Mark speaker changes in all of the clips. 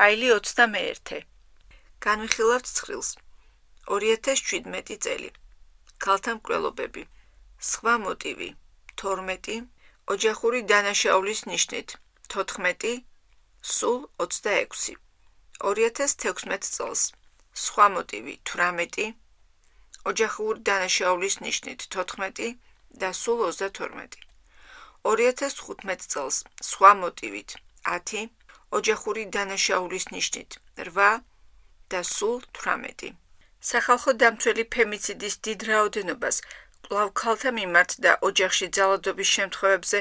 Speaker 1: ფაილი 21. განვიხილავთ ცხრილს. 2017 წელი. ქალთა მკვლელობები. სხვა მოტივი. 12. ოჯახური დანაშაულის ნიშნით. 14. სულ 26. 2016 წელს. სხვა მოტივი. 18. ოჯახური დანაშაულის ნიშნით. 14 და სულ 32. 2015 წელს. სხვა მოტივით. 10. ოჯახური დანაშაულის ნიშნით 8 და სულ 18. სახალხო დამცველი ფემიციდის დიდ რაოდენობას კვლავ ქალთა მიმართ და ოჯახში ძალადობის შემთხვევებზე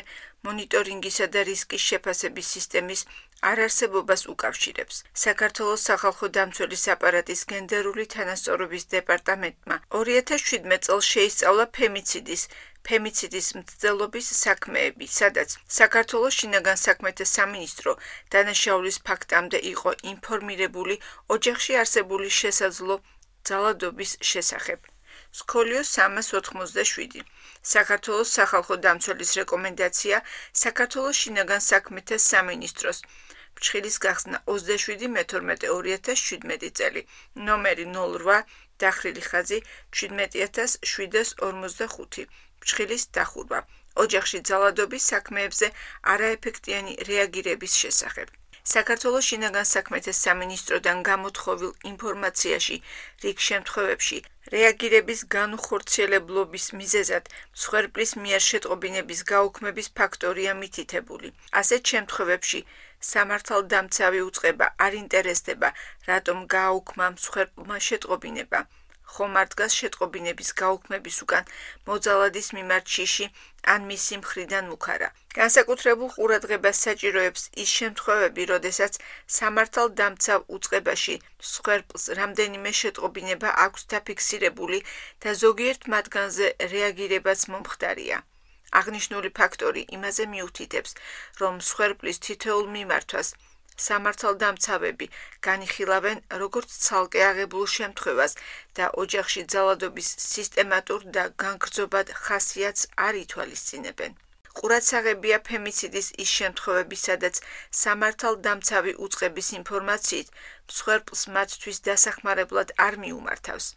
Speaker 1: მონიტორინგისა და რისკის შეფასების სისტემის არარსებობას უკავშირებს. საქართველოს სახალხო დამცველის აპარატის გენდერული თანასწორობის დეპარტამენტმა 2017 წელს შეისწავლა ფემიციდის ფემიციდის მცდელობის საქმეები, სადაც საქართველოს შინაგან საქმეთა სამინისტრო დანაშაულის ფაქტამდე იყო ინფორმირებული ოჯახში არსებული შესაძლო ძალადობის შესახებ. სკოლიო 387 საქართველოს სახალხო დამცველის რეკომენდაცია საქართველოს შინაგან საქმეთა სამინისტროს ფრჩხილის გახსნა 27 მე-12 2017 წელი. ნომერი 08 დახრილი ხაზი 17745 ფრჩხილის დახურვა. ოჯახში ძალადობის საქმეებზე არაეფექტიანი რეაგირების შესახებ საქართველოს შინაგან საქმეთა სამინისტროდან გამოთხოვილ ინფორმაციაში რიგ შემთხვევებში რეაგირების განუხორციელებლობის მიზეზად მსხვერპლის მიერ შეტყობინების გაუქმების ფაქტორია მითითებული. ასეთ შემთხვევებში სამართალდამცავი უწყება არ ინტერესდება, რატომ გააუქმა მსხვერპლმა შეტყობინება. ხომ არ დგას შეტყობინების გაუქმების უკან მოძალადის მიმართ შიში ან მისი მხრიდან მუქარა. განსაკუთრებულ ყურადღებას საჭიროებს ის შემთხვევები, როდესაც სამართალ დამცავ უწყებაში სხვერპლს რამდენიმე შეტყობინება აქვს დაფიქსირებული და ზოგიერთ მათგანზე რეაგირებაც მომხდარია. აღნიშნული ფაქტორი იმაზე მიუთითებს, რომ სხვერპლის თითოეულ მიმართვას სამართალდამცავები განიხილავენ როგორც ცალკე აღებულ შემთხვევას და ოჯახში ძალადობის სისტემატურ და განგრძობად ხასიათს არ ითვალისწინებენ. ყურადსაღებია ფემიციდის ის შემთხვევები, სადაც სამართალდამცავი უწყების ინფორმაციით მსხვერპლს მათთვის დასახმარებლად არ მიუმართავს.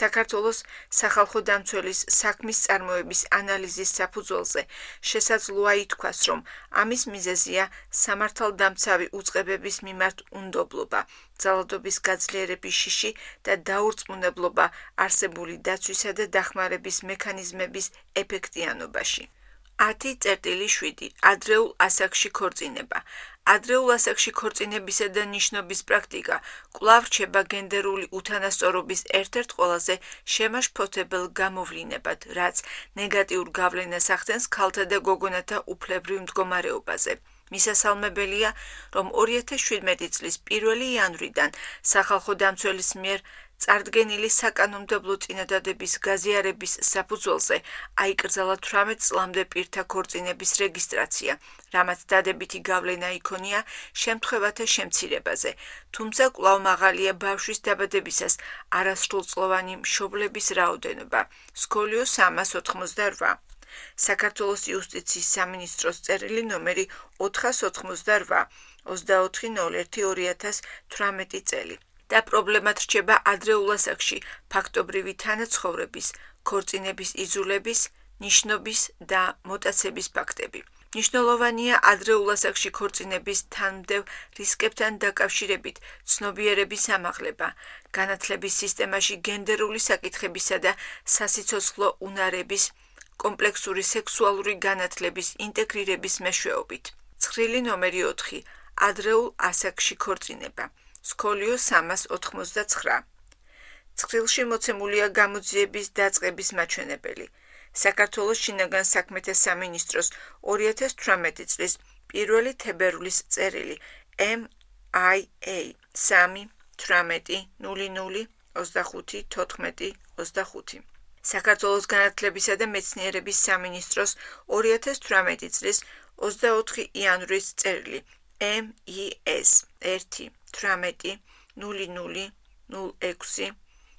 Speaker 1: საქართველოს სახალხო დამცველის საქმის წარმოების ანალიზის საფუძველზე შესაძლოა ითქვას, რომ ამის მიზეზია სამართალდამცავი უწყებების მიმართ უნდობლობა, ძალადობის გაძლიერების შიში და დაურწმუნებლობა არსებული დაცვისა და დახმარების მექანიზმების ეფექტიანობაში. 10.7 ადრეულ ასაკში ქორწინება ადრეულ ასაკში ქორწინებისა და ნიშნობის პრაქტიკა კვლავ რჩება გენდერული უთანასწორობის ერთ-ერთ ყველაზე შემაშფოთებელ გამოვლინებად, რაც ნეგატიურ გავლენას ახდენს ქალთა და გოგონათა უფლებრივ მდგომარეობაზე. მისასალმებელია, რომ 2017 წლის 1 იანვრიდან სახალხო დამცველის მიერ წარდგენილი საკანონმდებლო წინადადების გაზიარების საფუძველზე აიკრძალა 18 წლამდე პირთა ქორწინების რეგისტრაცია, რამაც დადებითი გავლენა იქონია შემთხვევათა შემცირებაზე, თუმცა კვლავ მაღალია ბავშვის დაბადებისას არასრულწლოვანი მშობლების რაოდენობა. სკოლიო 388 საქართველოს იუსტიციის სამინისტროს წერილი ნომერი 488 24.01.2018 წელი და პრობლემად რჩება ადრეულ ასაკში ფაქტობრივი თანაცხოვრების, ქორწინების იზოლების, ნიშნობის და მოტაცების ფაქტები. ნიშნულოვანია ადრეულ ასაკში ქორწინების თანმდევ რისკებთან დაკავშირებით ცნობიერების ამაღლება, განათლების სისტემაში გენდერული საკითხებისა და სასიცოცხლო უნარების კომპლექსური სექსუალური განათლების ინტეგრირების მეშვეობით. ცხრილი ნომერი 4. ადრეულ ასაკში ქორწინება. სკოლიო 389. ცხრილში მოცემულია გამოძიების დაწყების მაჩვენებელი. საქართველოს შინაგან საქმეთა სამინისტროს 2018 წლის 1 თებერვლის წერილი MIA 3-18-00-25-14-25 საქართველოს განათლებისა და მეცნიერების სამინისტროს 2018 წლის 24 იანვრის წერილი MES 1 18 00 06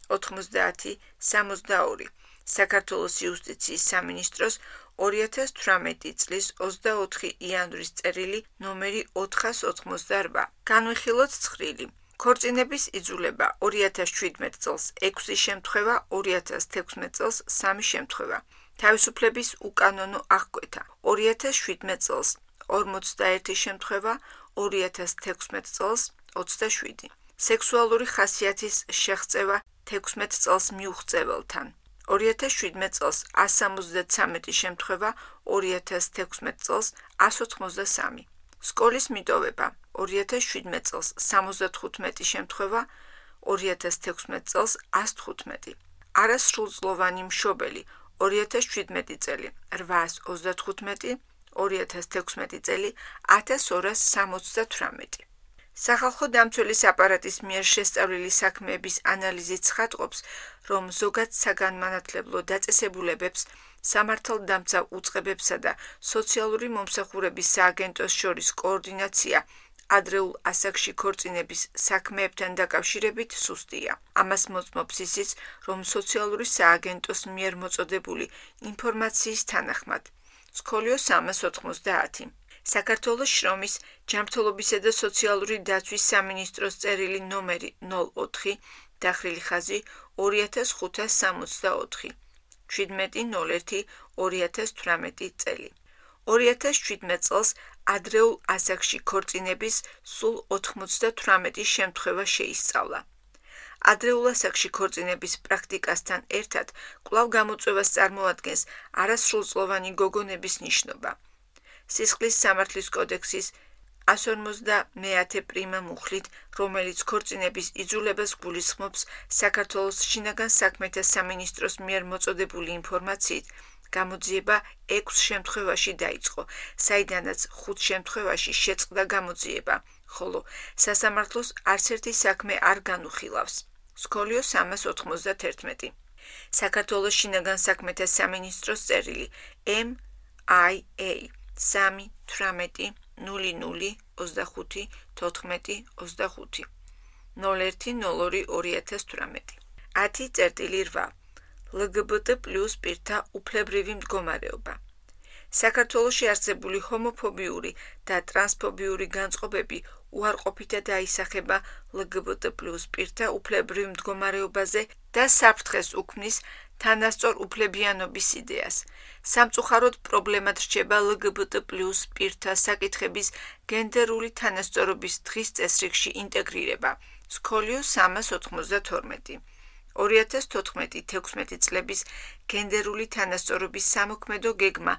Speaker 1: 90 62 საქართველოს იუსტიციის სამინისტროს 2018 წლის 24 იანვრის წერილი ნომერი 488. განვიხილოთ ცხრილი. ქორწინების იძულება 2017 წელს 6 შემთხვევა, 2016 წელს 3 შემთხვევა. თავისუფლების უკანონო აღკვეთა 2017 წელს 51 შემთხვევა, 2016 წელს 27. სექსუალური ხასიათის შეღწევა 16 წელს მიუღწეველთან. 2017 წელს 173 შემთხვევა 2016 წელს 183 სკოლის მიტოვება 2017 წელს 75 შემთხვევა 2016 წელს 115 არასრულწლოვანი მშობელი 2017 წელი 835 2016 წელი 1278 სახალხო დამცველის აპარატის მიერ შესწავლილი საქმეების ანალიზი ცხადყოფს, რომ ზოგად საგანმანათლებლო დაწესებულებებს სამართალდამცავ უწყებებსა და სოციალური მომსახურების სააგენტოს შორის კოორდინაცია ადრეულ ასაკში ქორწინების საქმეებთან დაკავშირებით სუსტია. ამას მოწმობს ისიც, რომ სოციალური სააგენტოს მიერ მოწოდებული ინფორმაციის თანახმად სკოლიო 390 საქართველოს შრომის ჯანმრთელობისა და სოციალური დაცვის სამინისტროს წერილი ნომერი 04 დახრილი ხაზი 2564 17.01.2018 წელი 2017 წელს ადრეულ ასაკში ქორწინების სულ 98 შემთხვევა შეისწავლა. ადრეულ ასაკში ქორწინების პრაქტიკასთან ერთად კვლავ გამოწვევას წარმოადგენს არასრულწლოვანი გოგონების ნიშნობა. სისხლის სამართლის კოდექსის 150 პრიმა მუხლით, რომელიც ქორწინების იძულებას გულისხმობს საქართველოს შინაგან საქმეთა სამინისტროს მიერ მოწოდებული ინფორმაციით, გამოძიება 6 შემთხვევაში დაიწყო, საიდანაც 5 შემთხვევაში შეწყდა გამოძიება, ხოლო სასამართლოს არც ერთი საქმე არ განუხილავს. სკოლიო 391 საქართველოს შინაგან საქმეთა სამინისტროს წერილი MIA 3-18-00-25-14-25 10-02-2018 LGBT პლუს პირთა უფლებრივი მდგომარეობა. საქართველოში არსებული ჰომოფობიური და ტრანსფობიური განწყობები უარყოფითად აისახება LGBT პლუს პირთა უფლებრივ მდგომარეობაზე და საფრთხეს უქმნის თანასწორ უფლებიანობის იდეას. სამწუხაროდ პრობლემად რჩება LGBT+ პირთა საკითხების გენდერული თანასწორობის დღის წესრიგში ინტეგრირება. სკოლიო 392 2014-16 წლების გენდერული თანასწორობის სამოქმედო გეგმა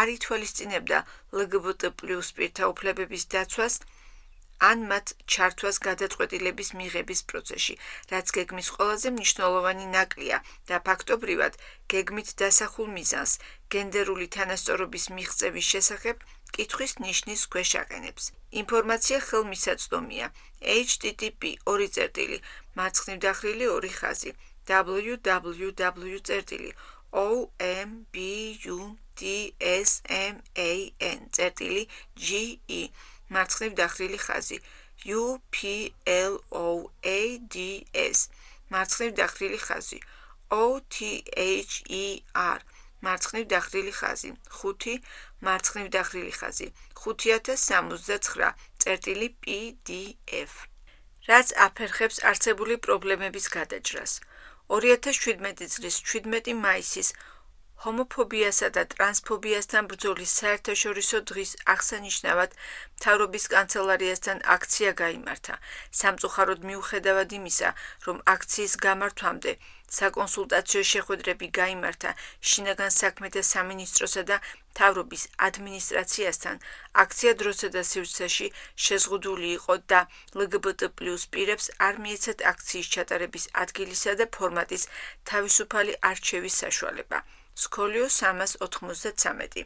Speaker 1: არ ითვალისწინებდა LGBT+ პირთა უფლებების დაცვას ან მათ ჩართვას გადაწყვეტილების მიღების პროცესში, რაც გეგმის ყველაზე მნიშვნელოვანი ნაკლია და ფაქტობრივად გეგმით დასახულ მიზანს გენდერული თანასწორობის მიღწევის შესახებ კითხვის ნიშნის ქვეშ აყენებს. ინფორმაცია ხელმისაწვდომია. http 2 წერტილი მარცხნივ დახრილი 2 ხაზი www. მარცხნივ დახრილი ხაზი. UPLOADS მარცხნივ დახრილი ხაზი. OTHER მარცხნივ დახრილი ხაზი. 5 მარცხნივ დახრილი ხაზი. 5069 წერტილი PDF რაც აფერხებს არსებული პრობლემების გადაჭრას. 2017 წლის 17 მაისის ჰომოფობიასა და ტრანსფობიასთან ბრძოლის საერთაშორისო დღის აღსანიშნავად მთავრობის კანცელარიასთან აქცია გაიმართა. სამწუხაროდ მიუხედავად იმისა, რომ აქციის გამართვამდე საკონსულტაციო შეხვედრები გაიმართა შინაგან საქმეთა სამინისტროსა და მთავრობის ადმინისტრაციასთან, აქცია დროსა და სივრცეში შეზღუდული იყო და LGBT+ პირებს არ მიეცათ აქციის ჩატარების ადგილისა და ფორმატის თავისუფალი არჩევის საშუალება. სკოლიო 393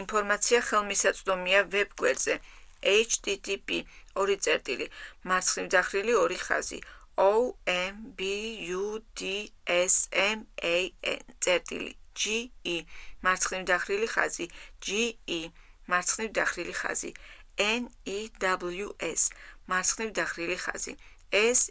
Speaker 1: ინფორმაცია ხელმისაწვდომია ვებგვერდზე http 2 წერტილი. მარცხნივ დახრილი 2 ხაზი. ombudsman წერტილი. ge მარცხნივ დახრილი ხაზი. ge მარცხნივ დახრილი ხაზი. news მარცხნივ დახრილი ხაზი s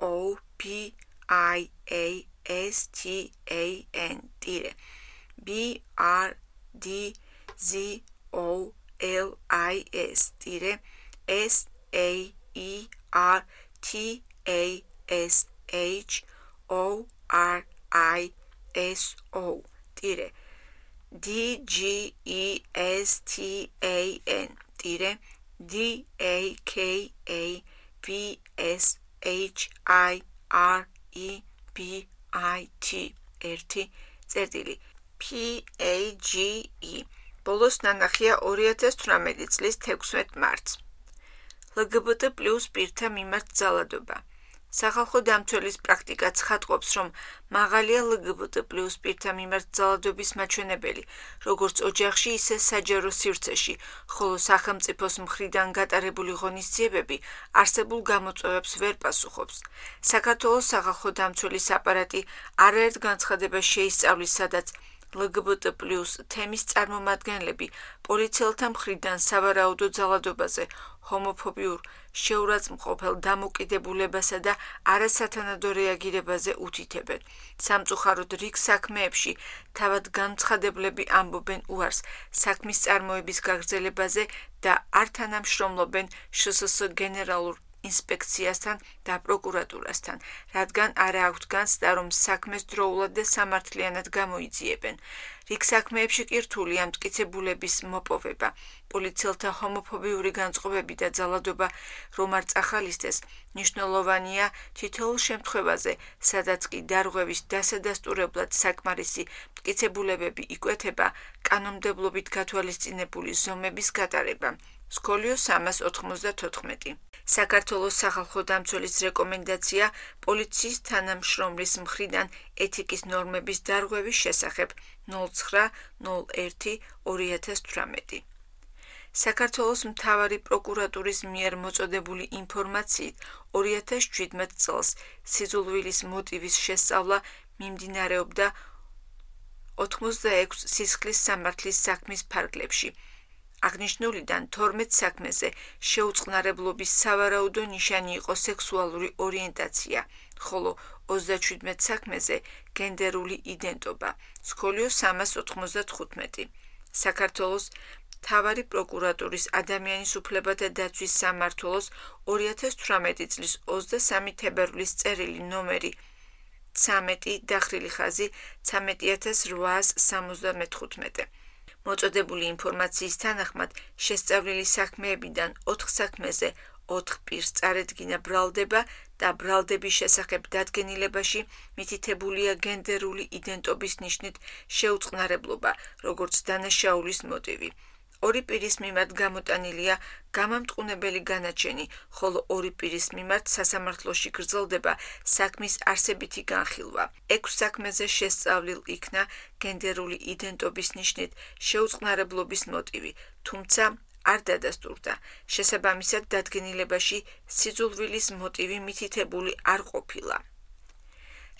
Speaker 1: O P I A S T A N dire, B R D Z O L I S dire, S A E R T A S H O R I S O dire, D G E S T A N dire, D A K A V S h i r e b i t 1 წერტილი. P a g e. ბოლოს ნანახია 2018 წლის 16 მარტს. Lgbt+ პირთა მიმართ ძალადობა სახალხო დამცველის პრაქტიკა ცხადყოფს, რომ მაღალია ლგბტ+ პირთა მიმართ ძალადობის მაჩვენებელი, როგორც ოჯახში, ისე საჯარო სივრცეში, ხოლო სახელმწიფოს მხრიდან გატარებული ღონისძიებები არსებულ გამოწვევებს ვერ პასუხობს. საქართველოს სახალხო დამცველის აპარატი არაერთ განცხადებას შეისწავლის, სადაც ლგბტ+ თემის წარმომადგენლები პოლიციელთა მხრიდან სავარაუდო ძალადობაზე, ჰომოფობიურ, შეურაცხმყოფელ დამოკიდებულებასა და არასათანადო რეაგირებაზე უთითებენ. სამწუხაროდ რიგ საქმეებში თავად განცხადებლები ამბობენ უარს საქმის წარმოების გაგრძელებაზე და არ თანამშრომლობენ შსს გენერალურ ინსპექციასთან და პროკურატურასთან, რადგან არა აქვთ განცდა, რომ საქმეს დროულად და სამართლიანად გამოიძიებენ. რიგ საქმეებში კი რთულია მტკიცებულების მოპოვება. პოლიციელთა ჰომოფობიური განწყობები და ძალადობა რომ არ წახალისდეს, ნიშნულოვანია თითოეულ შემთხვევაზე, სადაც კი დარღვევის დასადასტურებლად საკმარისი მტკიცებულებები იკვეთება, კანონმდებლობით გათვალისწინებული ზომების გატარება. სკოლიო 394 საქართველოს სახალხო დამცველის რეკომენდაცია პოლიციის თანამშრომლის მხრიდან ეთიკის ნორმების დარღვევის შესახებ 0901-2018 საქართველოს მთავარი პროკურატურის მიერ მოწოდებული ინფორმაციით 2017 წელს სიძულვილის მოტივის შესწავლა მიმდინარეობდა 86 სისხლის სამართლის საქმის ფარგლებში აღნიშნულიდან 12 საქმეზე შეუწყნარებლობის სავარაუდო ნიშანი იყო სექსუალური ორიენტაცია, ხოლო 37 საქმეზე გენდერული იდენტობა. სკოლიო 395. საქართველოს თავარი პროკურატურის ადამიანის უფლებათა დაცვის სამმართველოს 2018 წლის 23 თებერვლის წერილი ნომერი 13 დახრილი ხაზი 13875 მოწოდებული ინფორმაციის თანახმად შესწავლილი საქმეებიდან 4 საქმეზე 4 პირს წარედგინა ბრალდება და ბრალდების შესახებ დადგენილებაში მითითებულია გენდერული იდენტობის ნიშნით შეუწყნარებლობა, როგორც დანაშაულის მოტივი. ორი პირის მიმართ გამოტანილია გამამტყუნებელი განაჩენი, ხოლო ორი პირის მიმართ სასამართლოში გრძელდება საქმის არსებითი განხილვა. ექვს საქმეზე შესწავლილ იქნა გენდერული იდენტობის ნიშნით შეუწყნარებლობის მოტივი, თუმცა არ დადასტურდა. შესაბამისად, დადგენილებაში სიძულვილის მოტივი მითითებული არ ყოფილა.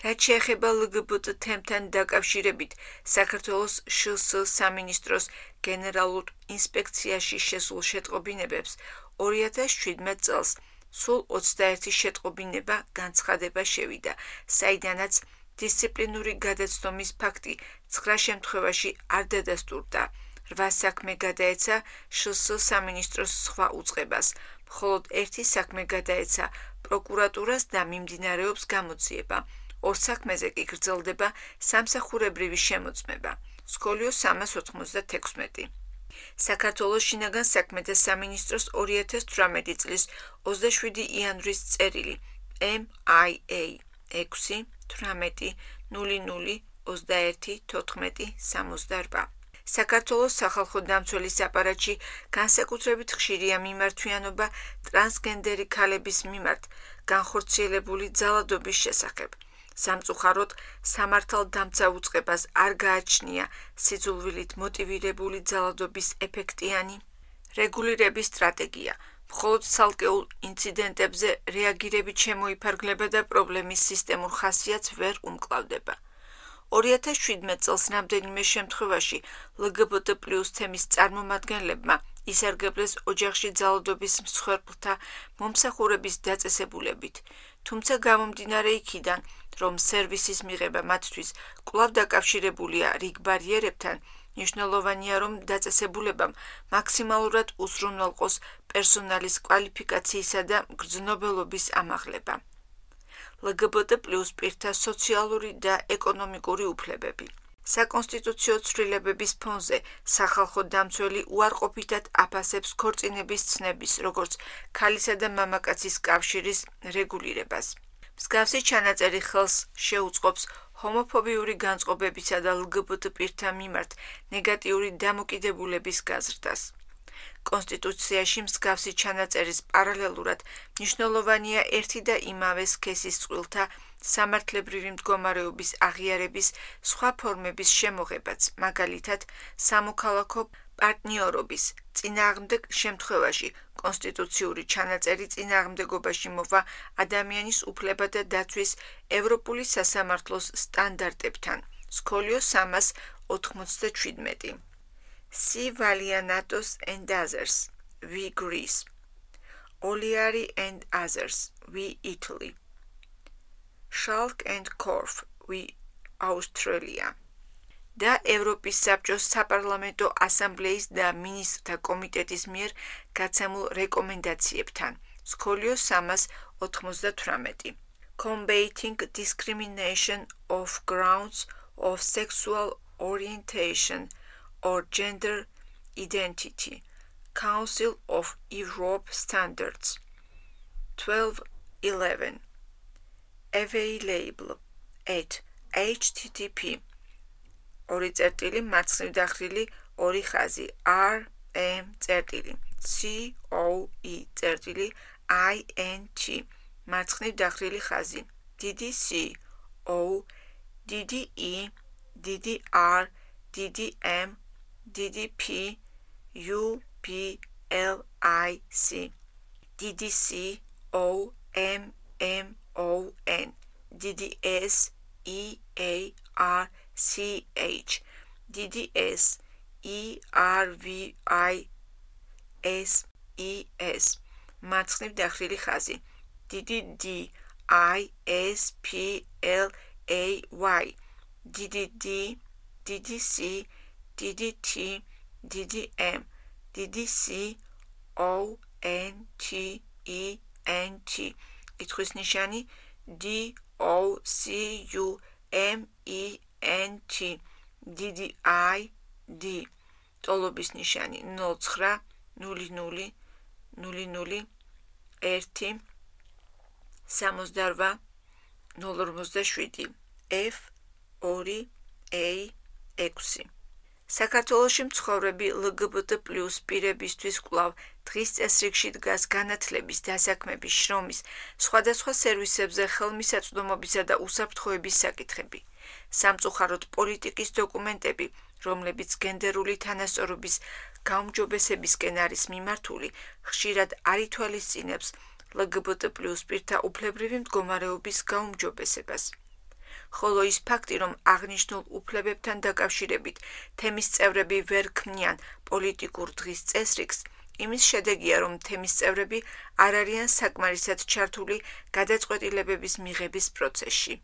Speaker 1: რაც შეეხება ლგბტ თემთან დაკავშირებით საქართველოს შს სამინისტროს გენერალურ ინსპექციაში შესულ შეტყობინებებს 2017 წელს სულ 21 შეტყობინება განცხადება შევიდა, საიდანაც დისციპლინური გადაცდომის ფაქტი 9 შემთხვევაში არ დადასტურდა. რვა საქმე გადაეცა შს სამინისტროს სხვა უწყებას, მხოლოდ ერთი საქმე გადაეცა პროკურატურას და მიმდინარეობს გამოძიება. ორ საქმეზე კი გრძელდება სამსახურებრივი შემოწმება. სკოლიო 396. საქართველოს შინაგან საქმეთა სამინისტროს 2018 წლის 27 იანვრის წერილი MIA 6 18 00 21 14 68 საქართველოს სახალხო დამცველის აპარატში განსაკუთრებით ხშირია მიმართვიანობა ტრანსგენდერი ქალების მიმართ განხორციელებული ძალადობის შესახებ. სამწუხაროდ, სამართალ დამცა უწყებას არ გააჩნია სიძულვილით მოტივირებული ძალადობის ეფექტიანი რეგულირების სტრატეგია. მხოლოდ ცალკეულ ინციდენტებზე რეაგირებით შემოიფარგლება და პრობლემის სისტემურ ხასიათს ვერ უმკლავდება. 2017 წელს რამდენიმე შემთხვევაში LGBT+ თემის წარმომადგენლებმა ისარგებლეს ოჯახში ძალადობის მსხვერპლთა მომსახურების დაწესებულებით, თუმცა გამომდინარე იქიდან, რომ სერვისის მიღება მათთვის კვლავ დაკავშირებულია რიგ ბარიერებთან, მნიშვნელოვანია, რომ დაწესებულებამ მაქსიმალურად უზრუნველყოს პერსონალის კვალიფიკაციისა და გრძნობელობის ამაღლება. LGBT+ პირთა სოციალური და ეკონომიკური უფლებები. საკონსტიტუციო ცვლილებების ფონზე სახალხო დამცველი უარყოფითად აფასებს ქორწინების ცნების, როგორც ქალისა და მამაკაცის კავშირის რეგულირებას. მსგავსი ჩანაწერი ხელს შეუწყობს ჰომოფობიური განწყობებისა და LGBT პირთა მიმართ ნეგატიური დამოკიდებულების გაზრდას. კონსტიტუციაში მსგავსი ჩანაწერის პარალელურად მნიშვნელოვანია ერთი და იმავე სქესის წყვილთა სამართლებრივი მდგომარეობის აღიარების სხვა ფორმების შემოღებაც, მაგალითად, სამოქალაქო პარტნიორობის წინააღმდეგ შემთხვევაში კონსტიტუციური ჩანაწერი წინააღმდეგობაში მოვა ადამიანის უფლება და დაცვის ევროპული სასამართლოს სტანდარტებთან. სკოლიო 387 C. Valianatos and others, V. Greece. Oliari and others, V. Italy. Schalk and Korf, V. Australia. და ევროპის საბჭოს საპარლამენტო ასამბლეის და მინისტრთა კომიტეტის მიერ გაცემულ რეკომენდაციებთან. სკოლიო 398. Combating discrimination of grounds of sexual orientation or gender identity, Council of Europe Standards 1211 available at http ორი წერტილი მარცხნივ დახრილი ორი ხაზი r m წერტილი c o e წერტილი i n t მარცხნივ დახრილი ხაზი დიდი c o დიდი e დიდი r დიდი m DDP UPLIC DDC O M M O N DDS E A R C H DDS E R V I S E S მარცხნივ დახრილი ხაზი DDD I S P L A Y DDD DDC DDT, DDM, DDC, O, N, T, E, N, T. კითხვის ნიშანი D, O, C, U, M, E, N, T. DDI, D. ტოლობის ნიშანი 09 00 00 1 68 047 F 2 A 6 საქართველოში მცხოვრები LGBT+ პირებისთვის კვლავ დღის წესრიგში დგას განათლების, დასაქმების, შრომის, სხვადასხვა სერვისებზე ხელმისაწვდომობისა და უსაფრთხოების საკითხები. სამწუხაროდ პოლიტიკის დოკუმენტები, რომლებიც გენდერული თანასწორობის გაუმჯობესებისკენ არის მიმართული, ხშირად არ ითვალისწინებს LGBT+ პირთა უფლებრივი მდგომარეობის გაუმჯობესებას. ხოლო ის ფაქტი, რომ აღნიშნულ უფლებებთან დაკავშირებით თემის წევრები ვერ ქმნიან პოლიტიკურ დღის წესრიგს, იმის შედეგია, რომ თემის წევრები არ არიან საკმარისად ჩართული გადაწყვეტილებების მიღების პროცესში.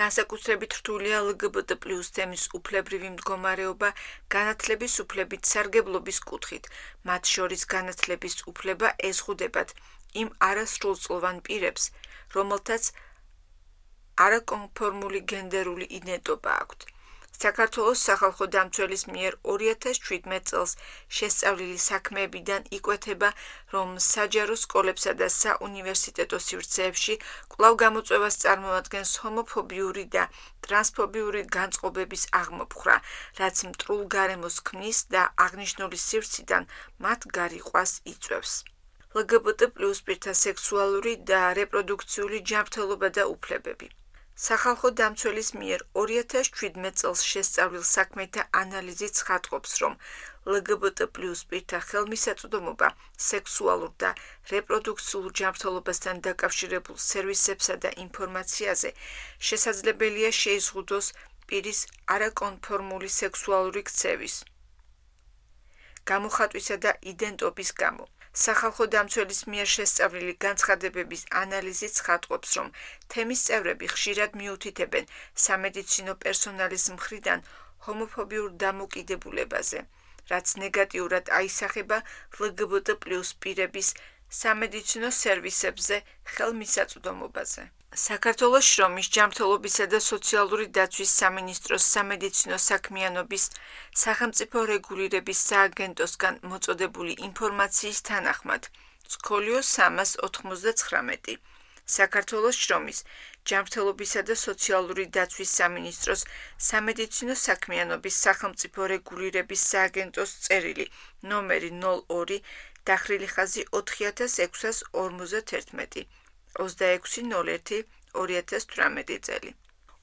Speaker 1: განსაკუთრებით რთულია LGBT+ თემის უფლებრივი მდგომარეობა განათლების უფლებით სარგებლობის კუთხით, მათ შორის განათლების უფლება ეზღუდებათ იმ არასრულწლოვან პირებს, რომელთაც არაკონფორმული გენდერული იდენტობა აქვთ. საქართველოს სახალხო დამცველის მიერ 2017 წელს შესწავლილი საქმეებიდან იკვეთება, რომ საჯარო სკოლებსა და საუნივერსიტეტო სივრცეებში კვლავ გამოწვევას წარმოადგენს ჰომოფობიური და ტრანსფობიური განწყობების აღმოფხრა, რაც მტრულ გარემოს ქმნის და აღნიშნული სივრციდან მათ გარიყვას იწევს. LGBT+ პირთა სექსუალური და რეპროდუქციული ჯანმრთელობა და უფლებები სახალხო დამცველის მიერ 2017 წელს შესწავლილ საქმეთა ანალიზი ცხადყოფს, რომ LGBT+ პირთა ხელმისაწვდომობა სექსუალურ და რეპროდუქციულ ჯანმრთელობასთან დაკავშირებულ სერვისებსა და ინფორმაციაზე შესაძლებელია შეიზღუდოს პირის არაკონფორმული სექსუალური ქცევის, გამოხატვისა და იდენტობის გამო. სახალხო დამცველის მიერ შესწავლილი განცხადებების ანალიზი ცხადყოფს, რომ თემის წევრები ხშირად მიუთითებენ სამედიცინო პერსონალის მხრიდან ჰომოფობიურ დამოკიდებულებაზე, რაც ნეგატიურად აისახება LGBT+ პირების სამედიცინო სერვისებზე ხელმისაწვდომობაზე. საქართველოს შრომის ჯანმრთელობისა და სოციალური დაცვის სამინისტროს სამედიცინო საქმიანობის სახელმწიფო რეგულირების სააგენტოსგან მოწოდებული ინფორმაციის თანახმად სკოლიო 399 საქართველოს შრომის ჯანმრთელობისა და სოციალური დაცვის სამინისტროს სამედიცინო საქმიანობის სახელმწიფო რეგულირების სააგენტოს წერილი ნომერი 02 დახრილი ხაზი 4651 26.01.2018 წელი.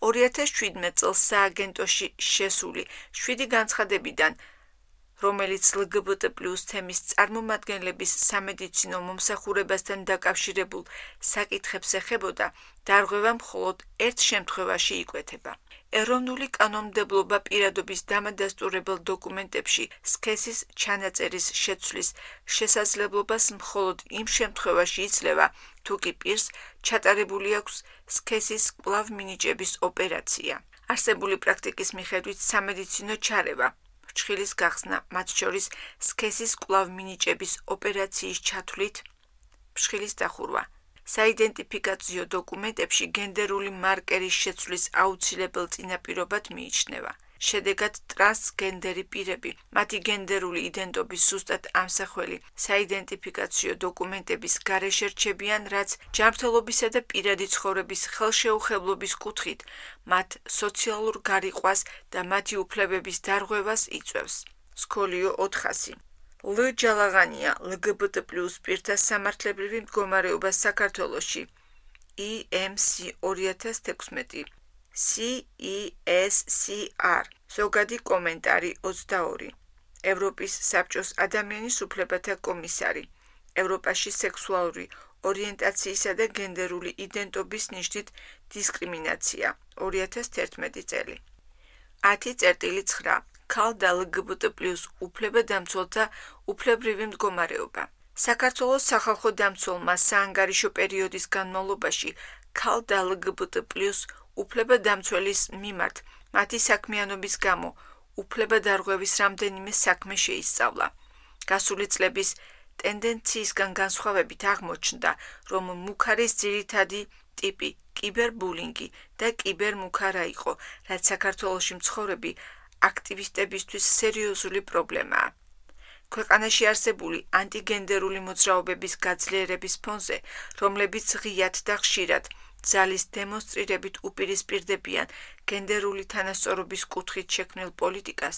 Speaker 1: 2017 წელს სააგენტოში შესული 7 განცხადებიდან, რომელიც LGBT+ თემის წარმომადგენლების სამედიცინო მომსახურებასთან დაკავშირებულ საკითხებს ეხებოდა, დარღვევა მხოლოდ ერთ შემთხვევაში იკვეთება. ეროვნული კანონმდებლობა პირადობის დამადასტურებელ დოკუმენტებში სქესის ჩანაწერის შეცვლის შესაძლებლობას მხოლოდ იმ შემთხვევაში იძლევა, თუ კი პირს ჩატარებული აქვს სქესის კვლავ მინიჭების ოპერაცია. არსებული პრაქტიკის მიხედვით სამედიცინო ჩარევა ფრჩხილის გახსნა, მათ შორის სქესის კვლავ მინიჭების ოპერაციის ჩათვლით ფრჩხილის დახურვა საიდენტიფიკაციო დოკუმენტებში გენდერული მარკერის შეცვლის აუცილებელ წინაპირობად მიიჩნევა. შედეგად ტრანსგენდერი პირები, მათი გენდერული იდენტობის ზუსტად ამსახველი საიდენტიფიკაციო დოკუმენტების გარეშე რჩებიან, რაც ჯანმრთელობისა და პირადი ცხოვრების ხელშეუხებლობის კუთხით მათ სოციალურ გარიყვას და მათი უფლებების დარღვევას იწევს. სკოლიო 400 ლ ჯალაღანია ლგბტ+ პირთა სამართლებრივი მდგომარეობა საქართველოში. EMC 2016 CESCR ზოგადი კომენტარი 22 ევროპის საბჭოს ადამიანის უფლებათა კომისარი. ევროპაში სექსუალური ორიენტაციისა და გენდერული იდენტობის ნიშნით დისკრიმინაცია. 2011 წელი. 10.9 ქალ და ლგბტ+ უფლებადამცველთა უფლებრივი მდგომარეობა. საქართველოს სახალხო დამცველმა საანგარიშო პერიოდის განმავლობაში ქალ და ლგბტ+ უფლებადამცველის მიმართ მათი საქმიანობის გამო უფლებადარღვევის რამდენიმე საქმე შეისწავლა. გასული წლების ტენდენციისგან განსხვავებით აღმოჩნდა, რომ მუქარის ძირითადი ტიპი კიბერბულინგი და კიბერმუქარა იყო, რაც საქართველოსში მცხოვრები აქტივისტებისთვის სერიოზული პრობლემაა. ქვეყანაში არსებული ანტიგენდერული მოძრაობების გაძლიერების ფონზე, რომლებიც ღიად და ხშირად ძალის დემონსტრირებით უპირისპირდებიან გენდერული თანასწორობის კუთხით შექმნილ პოლიტიკას,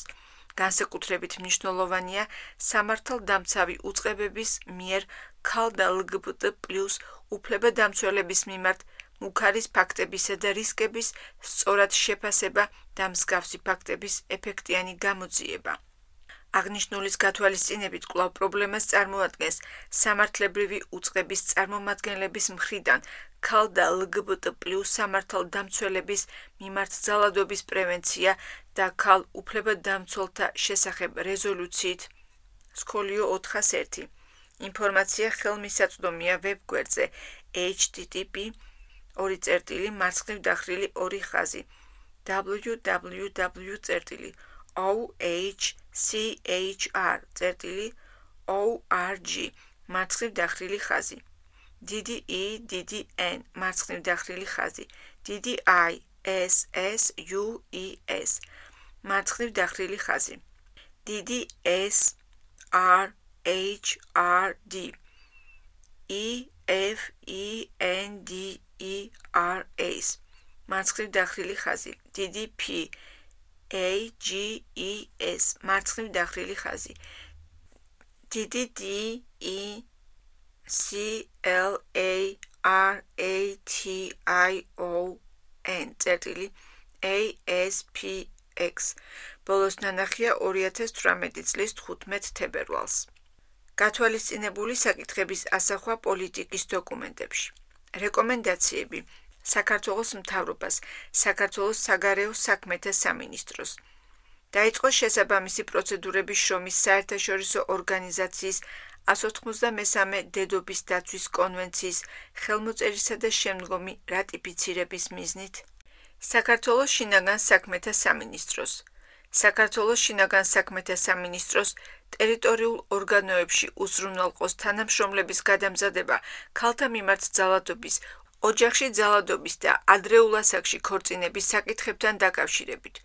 Speaker 1: განსაკუთრებით მნიშვნელოვანია სამართალდამცავი უწყებების მიერ ქალ და ლგბტ+ უფლებადამცველების მიმართ მუქარის ფაქტებისა და რისკების სწორად შეფასება და მსგავსი ფაქტების ეფექტიანი გამოძიება. აღნიშნულის გათვალისწინებით კვლავ პრობლემას წარმოადგენს სამართლებრივი უწყების წარმომადგენლების მხრიდან ქალ და ლგბტ+ სამართალ დამცველების მიმართ ძალადობის პრევენცია და ქალ უფლებადამცველთა შესახებ რეზოლუციით სკოლიო 401 ინფორმაცია ხელმისაწვდომია ვებგვერდზე http ორი წერტილი მარცხნივ დახრილი ორი ხაზი. www.ohchr წერტილი. org მარცხნივ დახრილი ხაზი. დიდი e დიდი n მარცხნივ დახრილი ხაზი. დიდი i s s u e s მარცხნივ დახრილი ხაზი. დიდი s r h r d e f e n d e r s მარცხნივ დახრილი ხაზი. დიდი p a g e s. მარცხნივ დახრილი ხაზი. დიდი d e c l a r a t i o n. წერტილი. A s p x. ბოლოს ნანახია 2018 წლის 15 თებერვალს. გათვალისწინებული საკითხების ასახვა პოლიტიკის დოკუმენტებში. რეკომენდაციები საქართველოს მთავრობას, საქართველოს საგარეო საქმეთა სამინისტროს. დაიწყო შესაბამისი პროცედურების შრომის საერთაშორისო ორგანიზაციის 193 დედობის დაცვის კონვენციის ხელმოწერისა და შემდგომი რატიფიცირების მიზნით საქართველოს შინაგან საქმეთა სამინისტროს საქართველოს შინაგან საქმეთა სამინისტროს ტერიტორიულ ორგანოებში უზრუნველყოს თანამშრომლების გადამზადება ქალთა მიმართ ძალადობის ოჯახში ძალადობის და ადრეულ ასაკში ქორწინების საკითხებთან დაკავშირებით.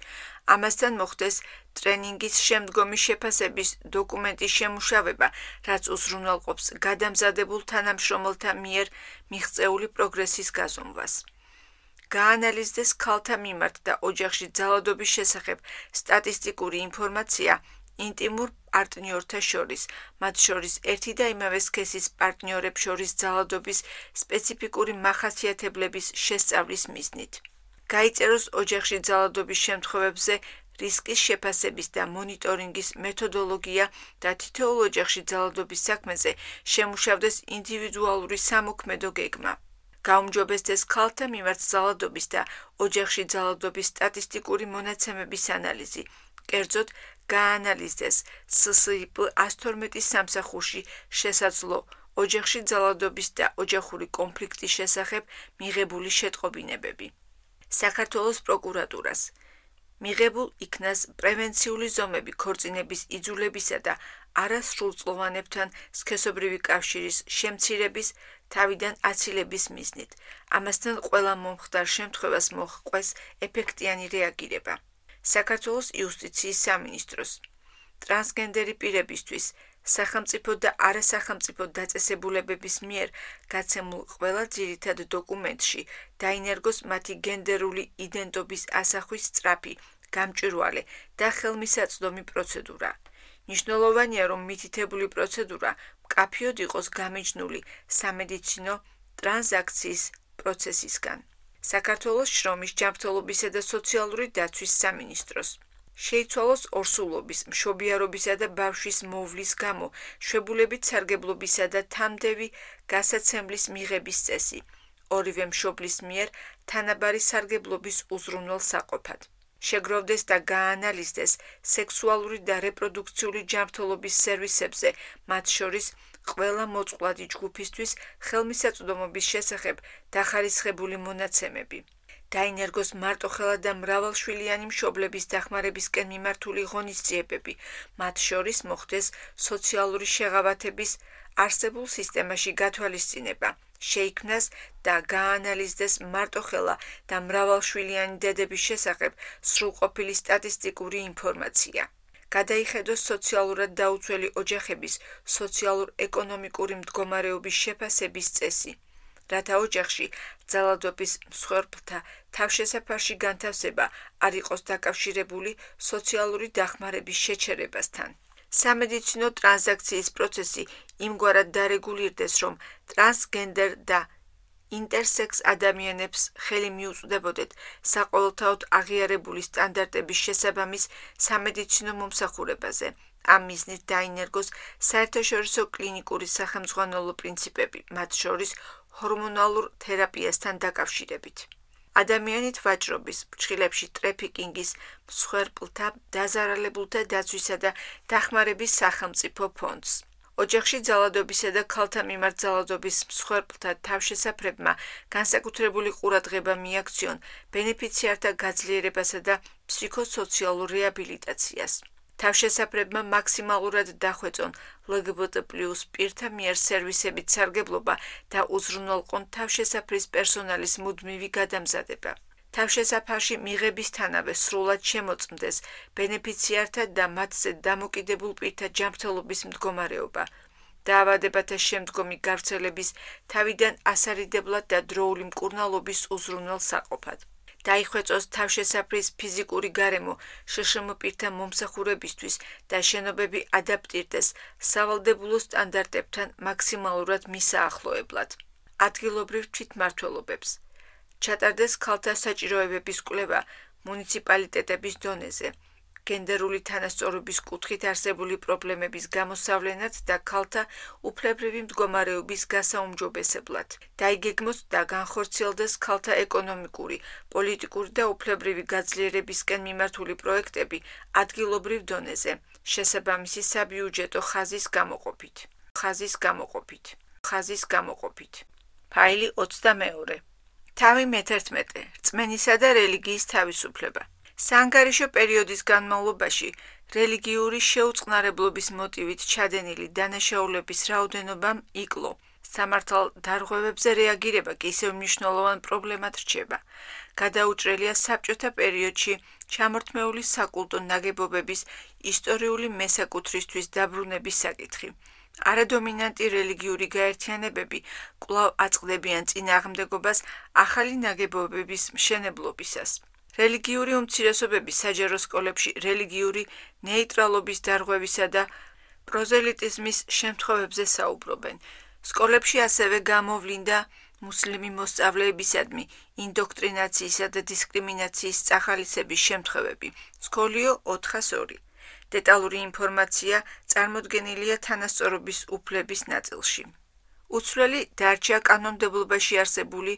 Speaker 1: ამასთან მოხდეს ტრენინგის შემდგომი შეფასების დოკუმენტის შემუშავება, რაც უზრუნველყოფს გადამზადებულ თანამშრომელთა მიერ მიღწეული პროგრესის გაზომვას. გაანალიზდეს ქალთა მიმართ და ოჯახში ძალადობის შესახებ სტატისტიკური ინფორმაცია ინტიმურ პარტნიორთა შორის, მათ შორის ერთი და იმავე სქესის პარტნიორებს შორის ძალადობის სპეციფიკური მახასიათებლების შესწავლის მიზნით. გაიწეროს ოჯახში ძალადობის შემთხვევებზე რისკის შეფასების და მონიტორინგის მეთოდოლოგია და თითოეულ ოჯახში ძალადობის საქმეზე შემუშავდეს ინდივიდუალური სამოქმედო გეგმა. გაუმჯობესდეს ქალთა მიმართ ძალადობის და ოჯახში ძალადობის სტატისტიკური მონაცემების ანალიზი. კერძოდ, გაანალიზდეს SSIP 112 სამსახურში შესაძლო ოჯახში ძალადობის და ოჯახური კონფლიქტის შესახებ მიღებული შეტყობინებები. საქართველოს პროკურატურას მიღებულ იქნას პრევენციული ზომები ქორწინების იძულებისა და არასრულწლოვანებთან სქესობრივი კავშირის შემცირების თავიდან აცილების მიზნით. ამასთან ყველა მომხდარ შემთხვევას მოჰყვეს ეფექტიანი რეაგირება. საქართველოს იუსტიციის სამინისტროს ტრანსგენდერი პირებისთვის სახელმწიფო და არასახელმწიფო დაწესებულებების მიერ გაცემულ ყველა ძირითად დოკუმენტში დაინერგოს მათი გენდერული იდენტობის ასახვის სწრაფი, გამჭვირვალე და ხელმისაწვდომი პროცედურა. ნიშნულოვანია, რომ მითითებული პროცედურა მკაფიოდ იყოს გამიჯნული სამედიცინო ტრანზაქციის პროცესისგან. საქართველოს შრომის ჯანმრთელობისა და სოციალური დაცვის სამინისტროს შეიცვალოს ორსულობის, მშობიარობისა და ბავშვის მოვლის გამო შვებულებით სარგებლობისა და თამდევი გასაცემლის მიღების წესი. ორივე მშობლის მიერ თანაბარი სარგებლობის უზრუნველ საყოფად. შეგროვდეს და გაანალიზდეს სექსუალური და რეპროდუქციული ჯანმრთელობის სერვისებზე, მათ შორის ყველა მოწყვლადი ჯგუფისთვის ხელმისაწვდომობის შესახებ დახარისხებული მონაცემები. დაინერგოს მარტოხელა და მრავალშვილიანი მშობლების დახმარებისკენ მიმართული ღონისძიებები, მათ შორის მოხდეს სოციალური შეღავათების არსებულ სისტემაში გათვალისწინება. შეიქმნას და გაანალიზდეს მარტოხელა და მრავალშვილიანი დედების შესახებ სრულყოფილი სტატისტიკური ინფორმაცია. გადაიხედოს სოციალურად დაუცველი ოჯახების სოციალურ-ეკონომიკური მდგომარეობის შეფასების წესი. რათა ოჯახში ძალადობის მსხვერპლთა თავშესაფარში განთავსება არ იყოს დაკავშირებული სოციალური დახმარების შეჩერებასთან. სამედიცინო ტრანზაქციის პროცესი იმგვარად დარეგულირდეს, რომ ტრანსგენდერ და ინტერსექს ადამიანებს ხელი მიუწვდებოდეთ საყოველთაოდ აღიარებული სტანდარტების შესაბამის სამედიცინო მომსახურებაზე. ამ მიზნით დაინერგოს საერთაშორისო კლინიკური სახელმძღვანელო პრინციპები, მათ შორის ჰორმონალურ თერაპიასთან დაკავშირებით. ადამიანით ვაჭრობის, ფრჩხილებში ტრეფიკინგის, მსხვერპლთა, დაზარალებულთა დაცვისა და დახმარების სახელმწიფო ფონდს. ოჯახში ძალადობისა და ქალთა მიმართ ძალადობის მსხვერპლთა თავშესაფრებმა განსაკუთრებული ყურადღება მიაქციონ ბენეფიციართა გაძლიერებასა და ფსიქოსოციალურ რეაბილიტაციას. თავშესაფრებმა მაქსიმალურად დახვეწონ LGBT+ პირთა მიერ სერვისებით სარგებლობა და უზრუნველყონ თავშესაფრის პერსონალის მუდმივი გადამზადება. თავშესაფარში მიღებისთანავე სრულად შემოწმდეს ბენეფიციართა და მათზე დამოკიდებულ პირთა ჯანმრთელობის მდგომარეობა. დაავადებათა შემდგომი გავრცელების თავიდან ასარიდებლად და დროული მკურნალობის უზრუნველ საყოფად. დაიხვეწოს თავშესაფრის ფიზიკური გარემო შშმ პირთა მომსახურებისთვის და შენობები ადაპტირდეს სავალდებულო სტანდარტებთან მაქსიმალურად მისაახლოებლად. ადგილობრივ თვითმმართველობებს ჩატარდეს ქალთა საჭიროებების კვლევა მუნიციპალიტეტების დონეზე. გენდერული თანასწორობის კუთხით არსებული პრობლემების გამოსავლენად და ქალთა უფლებრივი მდგომარეობის გასაუმჯობესებლად. დაიგეგმოს და განხორციელდეს ქალთა ეკონომიკური, პოლიტიკური და უფლებრივი გაძლიერებისკენ მიმართული პროექტები ადგილობრივ დონეზე, შესაბამისი საბიუჯეტო ხაზის გამოყოფით. ხაზის გამოყოფით. ხაზის გამოყოფით. ფაილი 22. თავი მე-11. რწმენისა და რელიგიის თავისუფლება. სანგარიშო პერიოდის განმავლობაში რელიგიური შეუწყნარებლობის მოტივით ჩადენილი დანაშაულების რაოდენობამ იკლო. სამართალ დარღვევებზე რეაგირება კი ისევ მნიშვნელოვან პრობლემად რჩება. გადაუჭრელია საბჭოთა პერიოდში ჩამორთმეული საკულტო ნაგებობების ისტორიული მესაკუთრისთვის დაბრუნების საკითხი. არადომინანტი რელიგიური გაერთიანებები კვლავ აწყდებიან წინააღმდეგობას ახალი ნაგებობების მშენებლობისას. რელიგიური უმცირესობები საჯარო სკოლებში რელიგიური ნეიტრალობის დარღვევისა და პროზელიტიზმის შემთხვევებზე საუბრობენ. სკოლებში ასევე გამოვლინდა მუსლიმი მოსწავლეებისადმი ინდოქტრინაციისა და დისკრიმინაციის წახალისების შემთხვევები. სკოლიო 402. დეტალური ინფორმაცია წარმოდგენილია თანასწორობის უფლების ნაწილში. უცვლელი დარჩა კანონმდებლობაში არსებული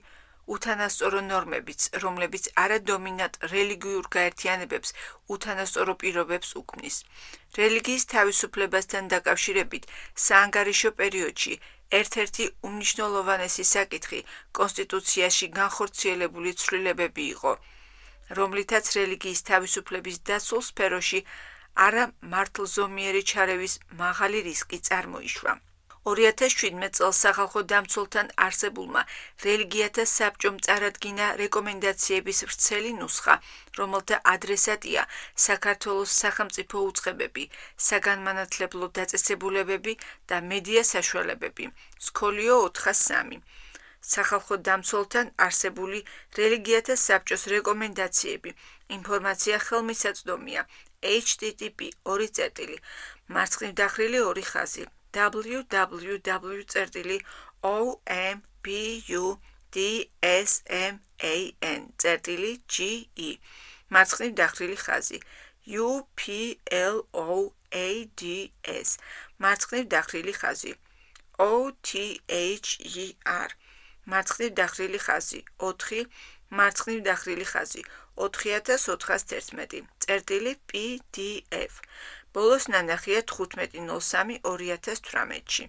Speaker 1: უთანასწორო ნორმებიც, რომლებიც არადომინანტ რელიგიურ გაერთიანებებს უთანასწორო პირობებს უქმნის. რელიგიის თავისუფლებასთან დაკავშირებით საანგარიშო პერიოდში ერთ-ერთი უმნიშვნელოვანესი საკითხი კონსტიტუციაში განხორციელებული ცვლილებები იყო, რომლითაც რელიგიის თავისუფლების დაცულ სფეროში არა მართლზომიერი ჩარევის მაღალი რისკი წარმოიშვა. 2017 წელს სახალხო დამცველთან არსებულმა რელიგიათა საბჭომ წარადგინა რეკომენდაციების ვრცელი ნუსხა, რომელთა ადრესატია საქართველოს სახელმწიფო უწყებები, საგანმანათლებლო დაწესებულებები და მედია საშუალებები. სკოლიო 403 სახალხო დამცველთან არსებული რელიგიათა საბჭოს რეკომენდაციები. ინფორმაცია ხელმისაწვდომია http://2. მარცხნივ დახრილი 2 ხაზი www.ombuddsman.ge მარცხნივ დახრილი ხაზი. uploads მარცხნივ დახრილი ხაზი. other მარცხნივ დახრილი ხაზი. 4 მარცხნივ დახრილი ხაზი. 4411 წერტილი pdf ბოლოს ნანახია 15.03.2018-ში.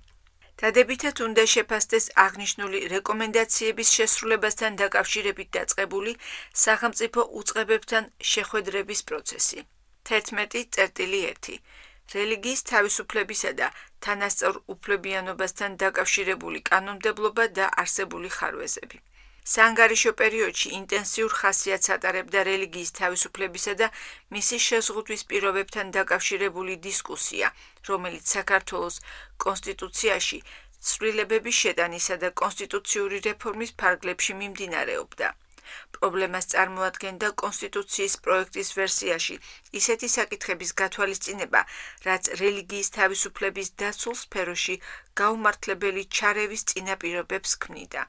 Speaker 1: დადებითად უნდა შეფასდეს აღნიშნული რეკომენდაციების შესრულებასთან დაკავშირებით დაწყებული სახელმწიფო უწყებებთან შეხვედრების პროცესი. 11.1 რელიგიის თავისუფლებისა და თანასწორ უფლებიანობასთან დაკავშირებული კანონმდებლობა და არსებული ხარვეზები. სანგარიშო პერიოდში ინტენსიურ ხასიათს ატარებდა რელიგიის თავისუფლებისა და მისი შეზღუდვის პირობებთან დაკავშირებული დისკუსია, რომელიც საქართველოს კონსტიტუციაში ცვლილებების შეტანისა და კონსტიტუციური რეფორმის ფარგლებში მიმდინარეობდა. პრობლემას წარმოადგენდა კონსტიტუციის პროექტის ვერსიაში ისეთი საკითხების გათვალისწინება, რაც რელიგიის თავისუფლების დაცულ სფეროში გაუმართლებელი ჩარევის წინაპირობებს ქმნიდა.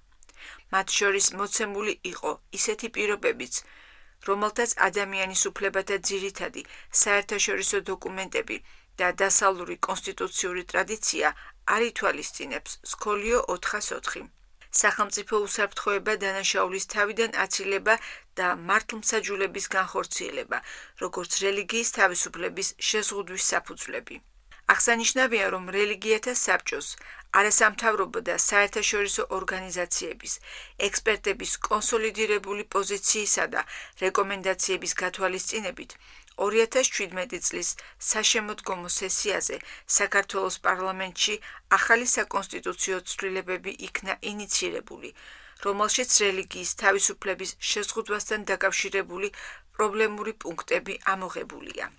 Speaker 1: მათ შორის მოცემული იყო ისეთი პირობებიც, რომელთაც ადამიანის უფლებათა ძირითადი საერთაშორისო დოკუმენტები და დასავლური კონსტიტუციური ტრადიცია არ ითვალისწინებს სკოლიო 404. სახელმწიფო უსაფრთხოება დანაშაულის თავიდან აცილება და მართლმსაჯულების განხორციელება, როგორც რელიგიის თავისუფლების შეზღუდვის საფუძვლები. აღსანიშნავია, რომ რელიგიათა საბჭოს არასამთავრობო და საერთაშორისო ორგანიზაციების ექსპერტების კონსოლიდირებული პოზიციისა და რეკომენდაციების გათვალისწინებით 2017 წლის საშემოდგომო სესიაზე საქართველოს პარლამენტში ახალი საკონსტიტუციო ცვლილებები იქნა ინიცირებული, რომელშიც რელიგიის თავისუფლების შეზღუდვასთან დაკავშირებული პრობლემური პუნქტები ამოღებულია.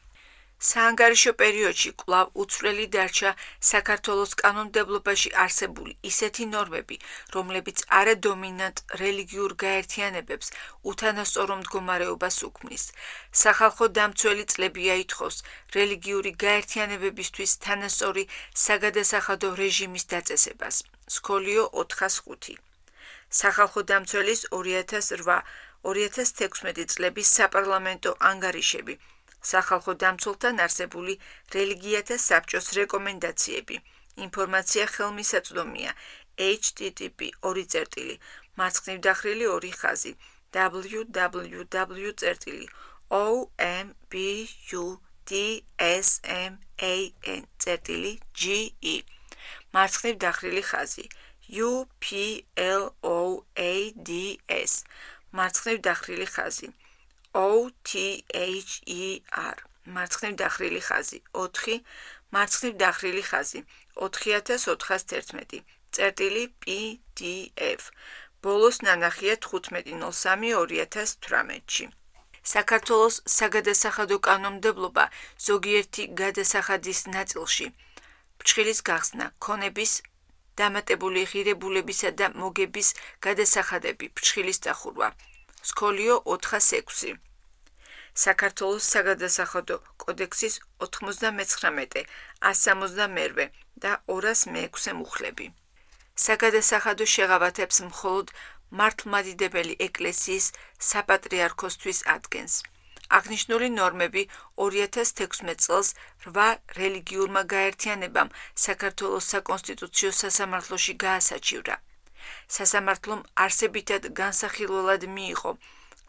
Speaker 1: საანგარიშო პერიოდში კვლავ უცვლელი დარჩა საქართველოს კანონმდებლობაში არსებული ისეთი ნორმები, რომლებიც არადომინანტ რელიგიურ გაერთიანებებს უთანასწორო მდგომარეობას უქმნის. სახალხო დამცველი წლებია ითხოვს რელიგიური გაერთიანებებისთვის თანასწორი საგადასახადო რეჟიმის დაწესებას. სკოლიო 405 სახალხო დამცველის 2008-2016 წლების საპარლამენტო ანგარიშები სახალხო დამცველთან არსებული რელიგიათა საბჭოს რეკომენდაციები. ინფორმაცია ხელმისაწვდომია http://2. მარცხნივ დახრილი 2 ხაზი www.ombuddsman.ge მარცხნივ დახრილი ხაზი uploads მარცხნივ დახრილი ხაზი O T H E R. მარცხნივ დახრილი ხაზი. 4 მარცხნივ დახრილი ხაზი. 4411 წერტილი PDF ბოლოს ნანახია 15.03.2018-ში საქართველოს საგადასახადო კანონმდებლობა ზოგიერთი გადასახადის ნაწილში. ფჩხილის გახსნა ქონების დამატებული ღირებულებისა და მოგების გადასახადები ფჩხილის დახურვა სკოლიო 406 საქართველოს საგადასახადო კოდექსის 99 162 და 206 მუხლები. საგადასახადო შეღავათებს მხოლოდ მართლმადიდებელი ეკლესიის საპატრიარქოსთვის ადგენს. აღნიშნული ნორმები 2016 წელს 8 რელიგიურმა გაერთიანებამ საქართველოს საკონსტიტუციო სასამართლოში გაასაჩივრა სასამართლომ არსებითად განსახილველად მიიღო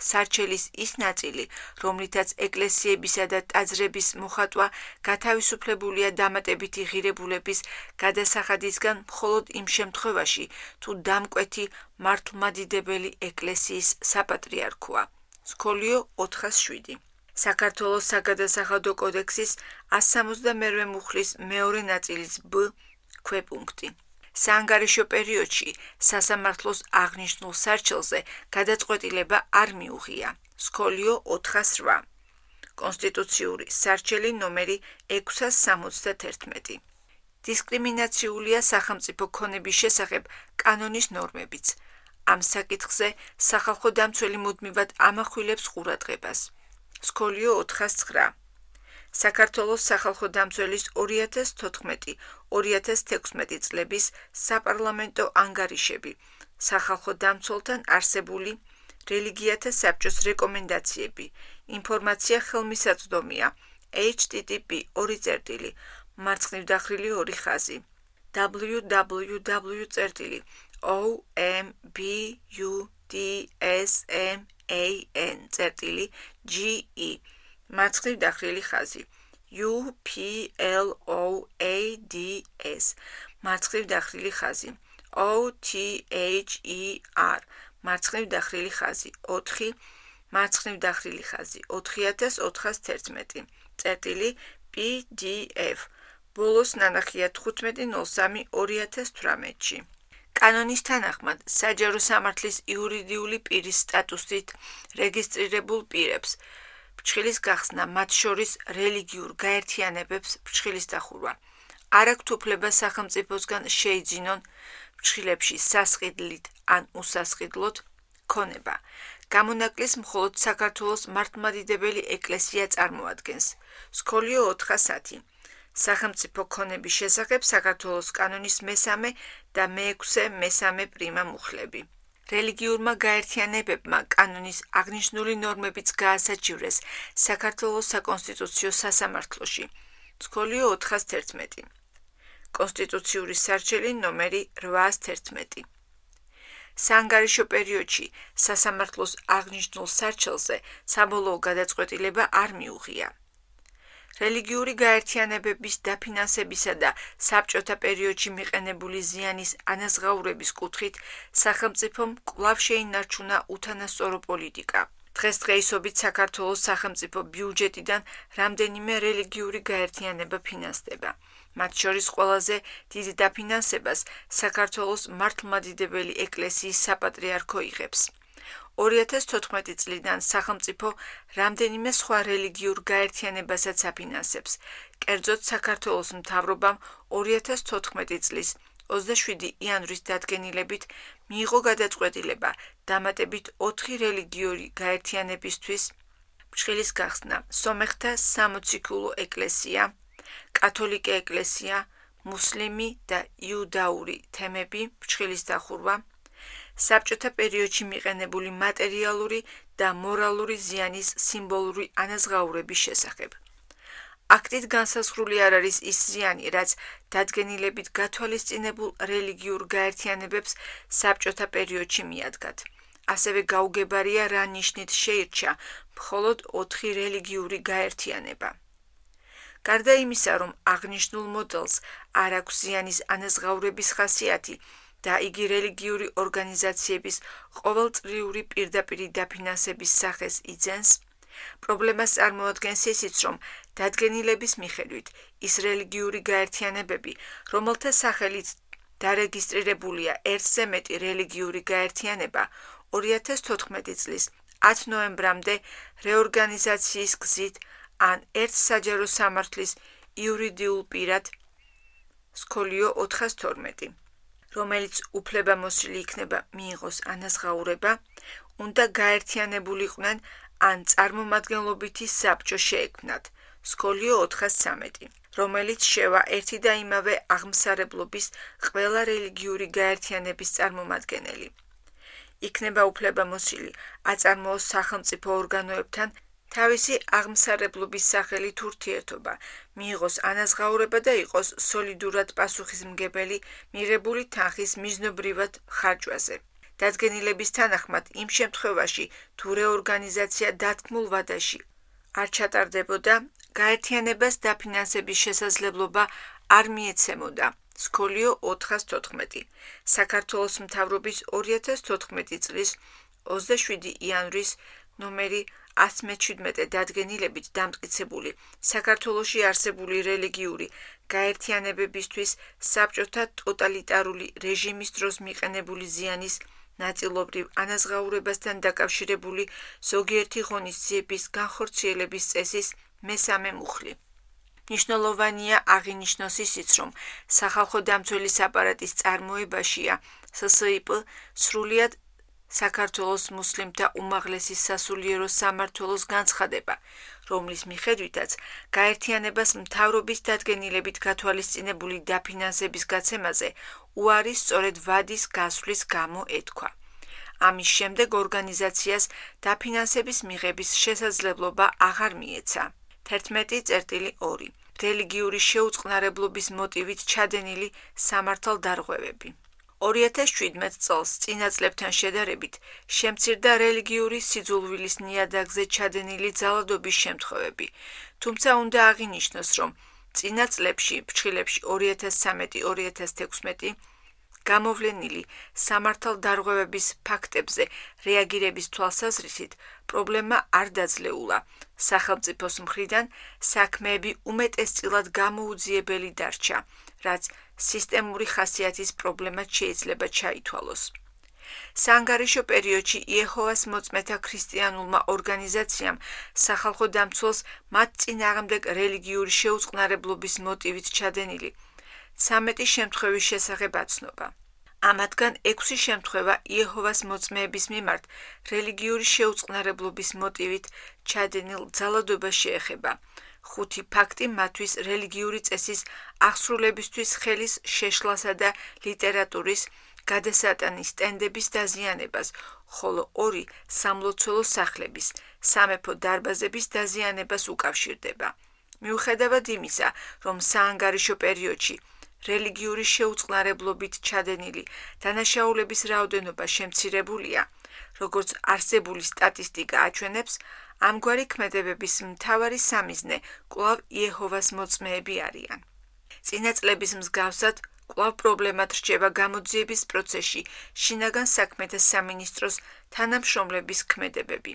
Speaker 1: სარჩელის ის ნაწილი, რომლითაც ეკლესიებისა და ტაძრების მოხატვა გათავისუფლებულია დამატებითი ღირებულების გადასახადისგან მხოლოდ იმ შემთხვევაში, თუ დამკვეთი მართლმადიდებელი ეკლესიის საპატრიარქოა. სკოლიო 407 საქართველოს საგადასახადო კოდექსის 162 მუხლის მეორე ნაწილის ბ ქვეპუნქტი საანგარიშო პერიოდში სასამართლოს აღნიშნულ სარჩელზე გადაწყვეტილება არ მიუღია. სკოლიო 408. კონსტიტუციური სარჩელი ნომერი 671. დისკრიმინაციულია სახელმწიფო ქონების შესახებ კანონის ნორმებიც. ამ საკითხზე სახალხო დამცველი მუდმივად ამახვილებს ყურადღებას. სკოლიო 409. საქართველოს სახალხო დამცველის 2014-2016 წლების საპარლამენტო ანგარიშები. სახალხო დამცველთან არსებული რელიგიათა საბჭოს რეკომენდაციები. ინფორმაცია ხელმისაწვდომია. http://2. მარცხნივ დახრილი 2 ხაზი. www.ombudsman.ge მარცხნივ დახრილი ხაზი. U P L O A D S. მარცხნივ დახრილი ხაზი. O T H E R. მარცხნივ დახრილი ხაზი. 4 მარცხნივ დახრილი ხაზი. 4411 წერტილი PDF ბოლოს ნანახია 15.03.2018-ში კანონის თანახმად საჯარო სამართლის იურიდიული პირის სტატუსით რეგისტრირებულ პირებს ფრჩხილის გახსნა მათ შორის რელიგიურ გაერთიანებებს ფრჩხილის დახურვა არ აქვთ უფლება სახელმწიფოსგან შეიძინონ ფრჩხილებში სასყიდლით ან უსასყიდლოთ ქონება. გამონაკლის მხოლოდ საქართველოს მართლმადიდებელი ეკლესია წარმოადგენს. სკოლიო 410 სახელმწიფო ქონების შესახებ საქართველოს კანონის მესამე და მეექვსე მესამე პრიმა მუხლები რელიგიურმა გაერთიანებებმა კანონის აღნიშნული ნორმებიც გაასაჩივრეს საქართველოს საკონსტიტუციო სასამართლოში. სკოლიო 411. კონსტიტუციური სარჩელი ნომერი 811. სანგარიშო პერიოდში სასამართლოს აღნიშნულ სარჩელზე საბოლოო გადაწყვეტილება არ მიუღია. რელიგიური გაერთიანებების დაფინანსებისა და საბჭოთა პერიოდში მიყენებული ზიანის ანაზღაურების კუთხით სახელმწიფომ კვლავ შეინარჩუნა უთანასწორო პოლიტიკა. დღესდღეობით საქართველოს სახელმწიფო ბიუჯეტიდან რამდენიმე რელიგიური გაერთიანება ფინანსდება. მათ შორის ყველაზე დიდ დაფინანსებას საქართველოს მართლმადიდებელი ეკლესიის საპატრიარქო იღებს. 2014 წლიდან სახელმწიფო რამდენიმე სხვა რელიგიურ გაერთიანებასაც აფინანსებს. კერძოდ საქართველოს მთავრობამ 2014 წლის 27 იანვრის დადგენილებით მიიღო გადაწყვეტილება დამატებით 4 რელიგიური გაერთიანებისთვის ფრჩხილის გახსნა: სომეხთა სამოციქულო ეკლესია, კათოლიკე ეკლესია, მუსლიმი და იუდაური თემები, ფრჩხილის დახურვა, საბჭოთა პერიოდში მიყენებული მატერიალური და მორალური ზიანის სიმბოლური ანაზღაურების შესახებ. აქტით განსაზღვრული არ არის ის ზიანი, რაც დადგენილებით გათვალისწინებულ რელიგიურ გაერთიანებებს საბჭოთა პერიოდში მიადგათ. ასევე გაუგებარია რა ნიშნით შეირჩა მხოლოდ 4 რელიგიური გაერთიანება. გარდა იმისა, რომ აღნიშნულ მოდელს არ აქვს ზიანის ანაზღაურების ხასიათი, და იგი რელიგიური ორგანიზაციების ყოველწლიური პირდაპირი დაფინანსების სახეს იძენს, პრობლემას წარმოადგენს ისიც, რომ დადგენილების მიხედვით ის რელიგიური გაერთიანებები, რომელთა სახელით დარეგისტრირებულია ერთზე მეტი რელიგიური გაერთიანება, 2014 წლის 10 ნოემბრამდე რეორგანიზაციის გზით ან ერთ საჯარო სამართლის იურიდიულ პირად სკოლიო 412 რომელიც უფლებამოსილი იქნება მიიღოს ანაზღაურება, უნდა გაერთიანებულიყვნენ ან წარმომადგენლობითი საბჭო შეექმნათ. სკოლიო 413, რომელიც შევა ერთი და იმავე აღმსარებლობის ყველა რელიგიური გაერთიანების წარმომადგენელი. იქნება უფლებამოსილი აწარმოოს სახელმწიფო ორგანოებთან თავისი აღმსარებლობის სახელით ურთიერთობა, მიიღოს ანაზღაურება და იყოს სოლიდურად პასუხისმგებელი მიღებული თანხის მიზნობრივად ხარჯვაზე. დადგენილების თანახმად, იმ შემთხვევაში, თუ რეორგანიზაცია დათქმულ ვადაში არ ჩატარდებოდა, გაერთიანებას დაფინანსების შესაძლებლობა არ მიეცემოდა. სკოლიო 414 საქართველოს მთავრობის 2014 წლის 27 იანვრის ნომერი 117 დადგენილებით დამტკიცებული საქართველოსი არსებული რელიგიური გაერთიანებებისთვის საბჭოთა ტოტალიტარული რეჟიმის დროს მიყენებული ზიანის ნაწილობრივ ანაზღაურებასთან დაკავშირებული ზოგიერთი ღონისძიების განხორციელების წესის მესამე მუხლი. ნიშნულოვანია აღინიშნოს ისიც, რომ სახალხო დამცველის აპარატის წარმოებაშია SSIP სრულიად საქართველოს მუსლიმთა უმაღლესი სასულიერო სამართლოს განცხადება, რომლის მიხედვითაც გაერთიანებას მთავრობის დადგენილებით გათვალისწინებული დაფინანსების გაცემაზე უარი სწორედ ვადის გასვლის გამო ეთქვა. ამის შემდეგ ორგანიზაციას დაფინანსების მიღების შესაძლებლობა აღარ მიეცა. 11.2 რელიგიური შეუწყნარებლობის მოტივით ჩადენილი სამართალდარღვევები 2017 წელს წინაწლებთან შედარებით შემცირდა რელიგიური სიძულვილის ნიადაგზე ჩადენილი ძალადობის შემთხვევები. თუმცა უნდა აღინიშნოს, რომ წინაწლებში, ფრჩხილებში 2013-2016 გამოვლენილი სამართალდარღვევების ფაქტებზე რეაგირების თვალსაზრისით პრობლემა არ დაძლეულა. სახელმწიფოს მხრიდან საქმეები უმეტესწილად გამოუძიებელი დარჩა, რაც სისტემური ხასიათის პრობლემად შეიძლება ჩაითვალოს. სანგარიშო პერიოდში იეჰოვას მოწმეთა ქრისტიანულმა ორგანიზაციამ სახალხო დამცველს მათ წინააღმდეგ რელიგიური შეუწყნარებლობის მოტივით ჩადენილი 13 შემთხვევის შესახებ აცნობა. ამათგან 6 შემთხვევა იეჰოვას მოწმეების მიმართ რელიგიური შეუწყნარებლობის მოტივით ჩადენილ ძალადობას შეეხება. ხუთი ფაქტი მათთვის რელიგიური წესის აღსრულებისთვის ხელის შეშლასა და ლიტერატურის გადასატანის სტენდების დაზიანებას, ხოლო ორი სამლოცველო სახლების, სამეფო დარბაზების დაზიანებას უკავშირდება. მიუხედავად იმისა, რომ საანგარიშო პერიოდში რელიგიური შეუწყნარებლობით ჩადენილი დანაშაულების რაოდენობა შემცირებულია, როგორც არსებული სტატისტიკა აჩვენებს, ამგვარი ქმედებების მთავარი სამიზნე კვლავ იეჰოვას მოწმეები არიან. წინაწლების მსგავსად, კვლავ პრობლემად რჩება გამოძიების პროცესში შინაგან საქმეთა სამინისტროს თანამშრომლების ქმედებები.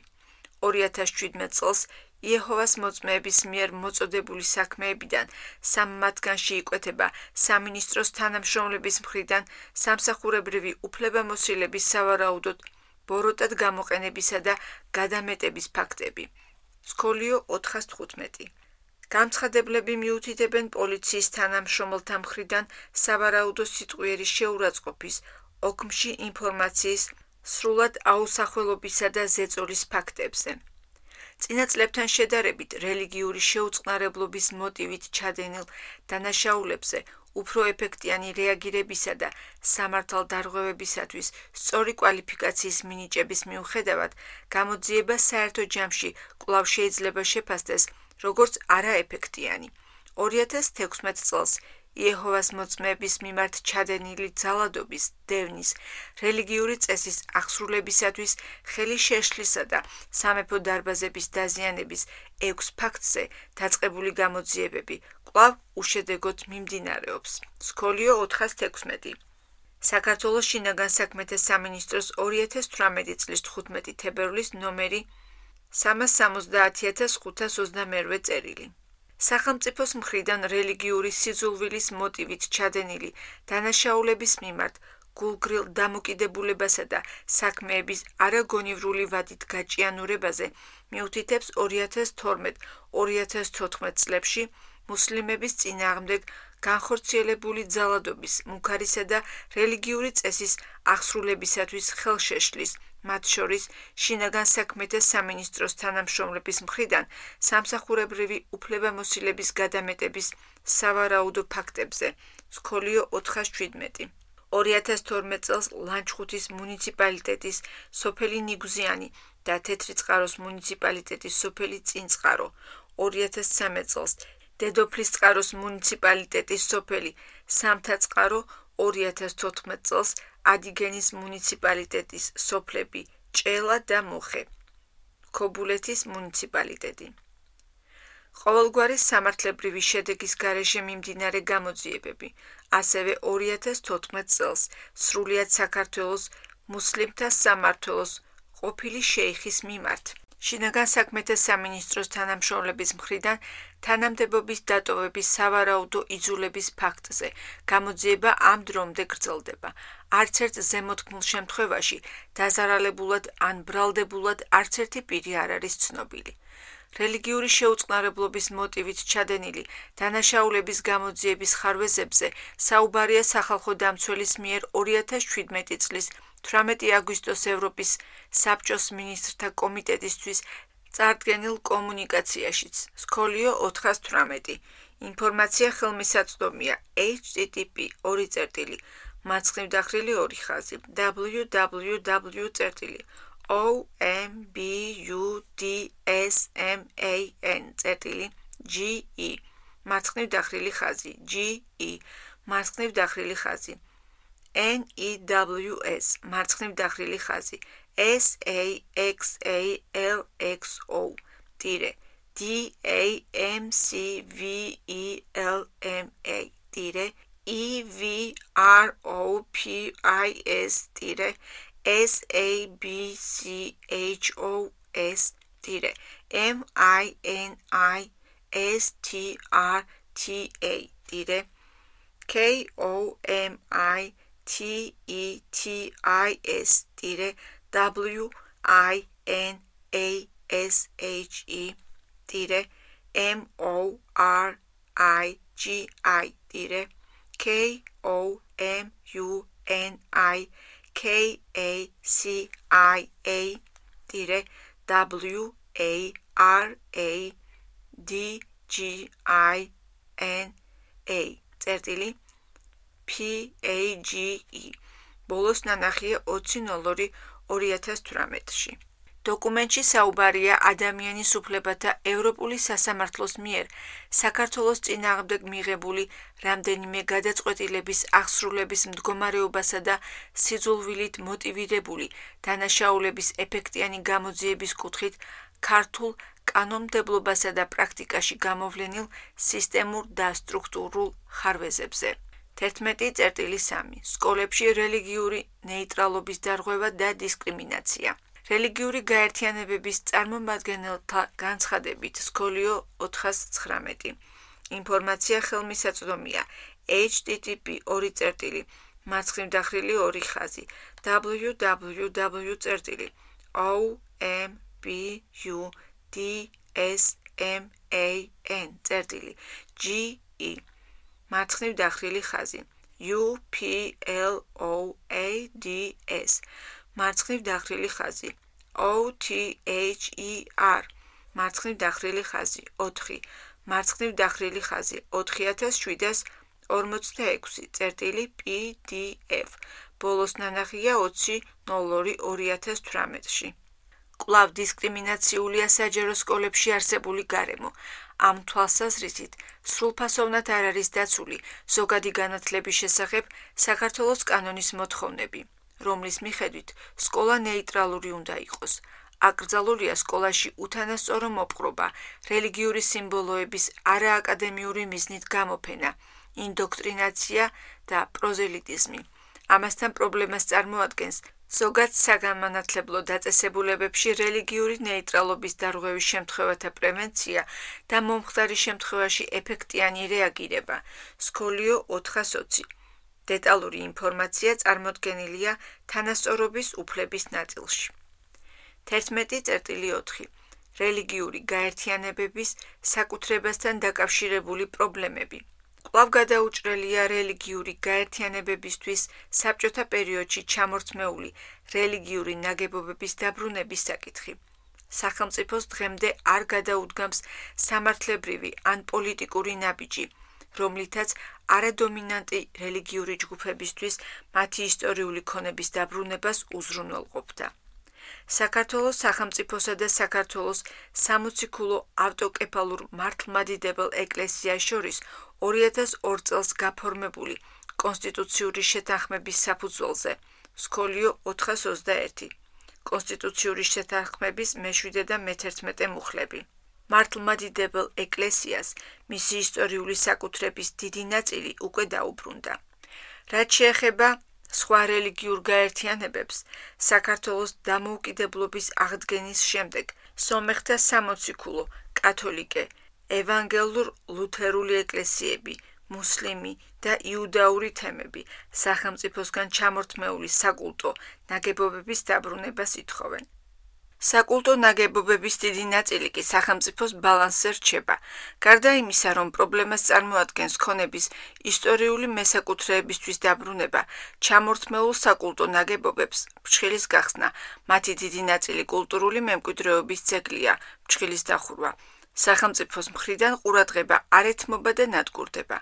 Speaker 1: 2017 წელს იეჰოვას მოწმეების მიერ მოწოდებული საქმეებიდან სამ მათგანში იკვეთება სამინისტროს თანამშრომლების მხრიდან სამსახურებრივი უფლებამოსილების სავარაუდოდ ბოროტად გამოყენებისა და გადამეტების ფაქტები. სკოლიო 415 გამცხადებლები მიუთითებენ პოლიციის თანამშრომელთა მხრიდან სავარაუდო სიტყვიერი შეურაცხყოფის, ოქმში ინფორმაციის, სრულად აუსახველობისა და ზეწოლის ფაქტებზე. წინა წლებთან შედარებით რელიგიური შეუწყნარებლობის მოტივით ჩადენილ დანაშაულებზე უფრო ეფექტიანი რეაგირებისა და სამართალ დარღვევებისათვის სწორი კვალიფიკაციის მინიჭების მიუხედავად გამოძიება საერთო ჯამში კვლავ შეიძლება შეფასდეს როგორც არაეფექტიანი. 2016 წელს იეჰოვას მოწმეების მიმართ ჩადენილი ძალადობის, დევნის, რელიგიური წესის აღსრულებისათვის ხელი შეშლისა და სამეფო დარბაზების დაზიანების 6 ფაქტზე დაწყებული გამოძიებები კვლავ უშედეგოდ მიმდინარეობს. სკოლიო 416 საქართველოს შინაგან საქმეთა სამინისტროს 2018 წლის 15 თებერვლის ნომერი 370522 წერილი სახელმწიფოს მხრიდან რელიგიური სიძულვილის მოტივით ჩადენილი დანაშაულების მიმართ გულგრილ დამოკიდებულებასა და საქმეების არაგონივრული ვადით გაჭიანურებაზე მიუთითებს 2012-2014 წლებში მუსლიმების წინააღმდეგ განხორციელებული ძალადობის, მუქარისა და რელიგიური წესის აღსრულებისათვის ხელშეშლის მათ შორის შინაგან საქმეთა სამინისტროს თანამშრომლების მხრიდან სამსახურებრივი უფლებამოსილების გადამეტების სავარაუდო ფაქტებზე სკოლიო 417 2012 წელს ლანჩხუთის მუნიციპალიტეტის სოფელი ნიგუზიანი და თეთრი წყაროს მუნიციპალიტეტის სოფელი წინწყარო. 2013 წელს დედოფლის წყაროს მუნიციპალიტეტის სოფელი სამთაწყარო 2014 წელს ადიგენის მუნიციპალიტეტის სოფლები ჭელა და მუხე ქობულეთის მუნიციპალიტეტი. ყოველგვარი სამართლებრივი შედეგის გარეშე მიმდინარე გამოძიებები ასევე 2014 წელს სრულიად საქართველოს მუსლიმთა სამართლოს ყოფილი შეიხის მიმართ. შინაგან საქმეთა სამინისტროს თანამშრომლების მხრიდან თანამდებობის დატოვების სავარაუდო იძულების ფაქტზე გამოძიება ამ დრომდე გრძელდება. არც ერთ ზემოთქმულ შემთხვევაში დაზარალებულად ან ბრალდებულად არც ერთი პირი არ არის ცნობილი. რელიგიური შეუწყნარებლობის მოტივით ჩადენილი დანაშაულების გამოძიების ხარვეზებზე საუბარია სახალხო დამცველის მიერ 2017 წლის 18 აგვისტოს ევროპის საბჭოს მინისტრთა კომიტეტისთვის წარდგენილ კომუნიკაციაშიც. სკოლიო 418 ინფორმაცია ხელმისაწვდომია. http 2 წერტილი მარცხნივ დახრილი ორი ხაზი www ombudsman წერტილი ge მარცხნივ დახრილი ხაზი ge მარცხნივ დახრილი ხაზი NEWS მარცხნივ დახრილი ხაზი SAXALXO ტირე DAMCVELMA ტირე EVROPIS ტირე SABCHOS ტირე MINISTRTA ტირე KOMI T E T I S tire W I N A S H E tire M O R I G I tire K O M U N I K A C I A tire W A R A D G I N A წერტილი PAGE. ბოლოს ნანახია 20.02.2018-ში. დოკუმენტში საუბარია ადამიანის უფლებათა ევროპული სასამართლოს მიერ საქართველოს წინააღმდეგ მიღებული რამდენიმე გადაწყვეტილების აღსრულების მდგომარეობასა და სიძულვილით მოტივირებული დანაშაულების ეფექტიანი გამოძიების კუთხით ქართულ კანონმდებლობასა და პრაქტიკაში გამოვლენილ სისტემურ და სტრუქტურულ ხარვეზებზე. 11.3 სკოლებში რელიგიური ნეიტრალობის დარღვევა და დისკრიმინაცია. რელიგიური გაერთიანებების წარმომადგენელთა განცხადებით სკოლიო 419 ინფორმაცია ხელმისაწვდომია http://2.1 მარცხნივ დახრილი ორი ხაზი. Www.ombuddsman.ge მარცხნივ დახრილი ხაზი. Uploads მარცხნივ დახრილი ხაზი. Other მარცხნივ დახრილი ხაზი. 4 მარცხნივ დახრილი ხაზი. 4746 წერტილი pdf ბოლოს ნანახია 20.02.2018-ში კლავ დისკრიმინაციულია საჯარო სკოლებში არსებული გარემო ამ თვალსაზრისით სრულფასოვნად არ არის დაცული ზოგადი განათლების შესახებ საქართველოს კანონის მოთხოვნები რომლის მიხედვით სკოლა ნეიტრალური უნდა იყოს. აკრძალულია სკოლაში უთანასწორო მოპყრობა, რელიგიური სიმბოლოების არააკადემიური მიზნით გამოფენა, ინდოქტრინაცია და პროზელიტიზმი. ამასთან პრობლემას წარმოადგენს ზოგად საგანმანათლებლო დაწესებულებებში რელიგიური ნეიტრალობის დარღვევის შემთხვევათა პრევენცია და მომხდარი შემთხვევაში ეფექტიანი რეაგირება. სკოლიო 420 დეტალური ინფორმაცია წარმოდგენილია თანასწორობის უფლების ნაწილში. 11.4 რელიგიური გაერთიანებების საკუთრებასთან დაკავშირებული პრობლემები. კვლავ გადაუჭრელია რელიგიური გაერთიანებებისთვის საბჭოთა პერიოდში ჩამორთმეული რელიგიური ნაგებობების დაბრუნების საკითხი. სახელმწიფოს დღემდე არ გადაუდგამს სამართლებრივი ან პოლიტიკური ნაბიჯი, რომლითაც არადომინანტი რელიგიური ჯგუფებისთვის მათი ისტორიული ქონების დაბრუნებას უზრუნველყოფდა. საქართველოს სახელმწიფოსა და საქართველოს სამოციქულო ავტოკეფალურ მართლმადიდებელ ეკლესიას შორის 2002 წელს გაფორმებული კონსტიტუციური შეთანხმების საფუძველზე სკოლიო 421 კონსტიტუციური შეთანხმების მე-7 და მე-11 მუხლები მართლმადიდებელ ეკლესიას მისი ისტორიული საკუთრების დიდი ნაწილი უკვე დაუბრუნდა. რაც შეეხება სხვა რელიგიურ გაერთიანებებს, საქართველოს დამოუკიდებლობის აღდგენის შემდეგ სომეხთა სამოციქულო, კათოლიკე, ევანგელურ-ლუთერული ეკლესიები, მუსლიმი და იუდაური თემები სახელმწიფოსგან ჩამორთმეული საკულტო ნაგებობების დაბრუნებას ითხოვენ. საკულტო ნაგებობების დიდი ნაწილი კი სახელმწიფოს ბალანსზე რჩება. გარდა იმისა, რომ პრობლემას წარმოადგენს ქონების ისტორიული მესაკუთრეებისთვის დაბრუნება, ჩამორთმეულ საკულტო ნაგებობებს ფრჩხილის გახსნა, მათი დიდი ნაწილი კულტურული მემკვიდრეობის ძეგლია, ფრჩხილის დახურვა. სახელმწიფოს მხრიდან ყურადღება არ ეთმობა და ნადგურდება.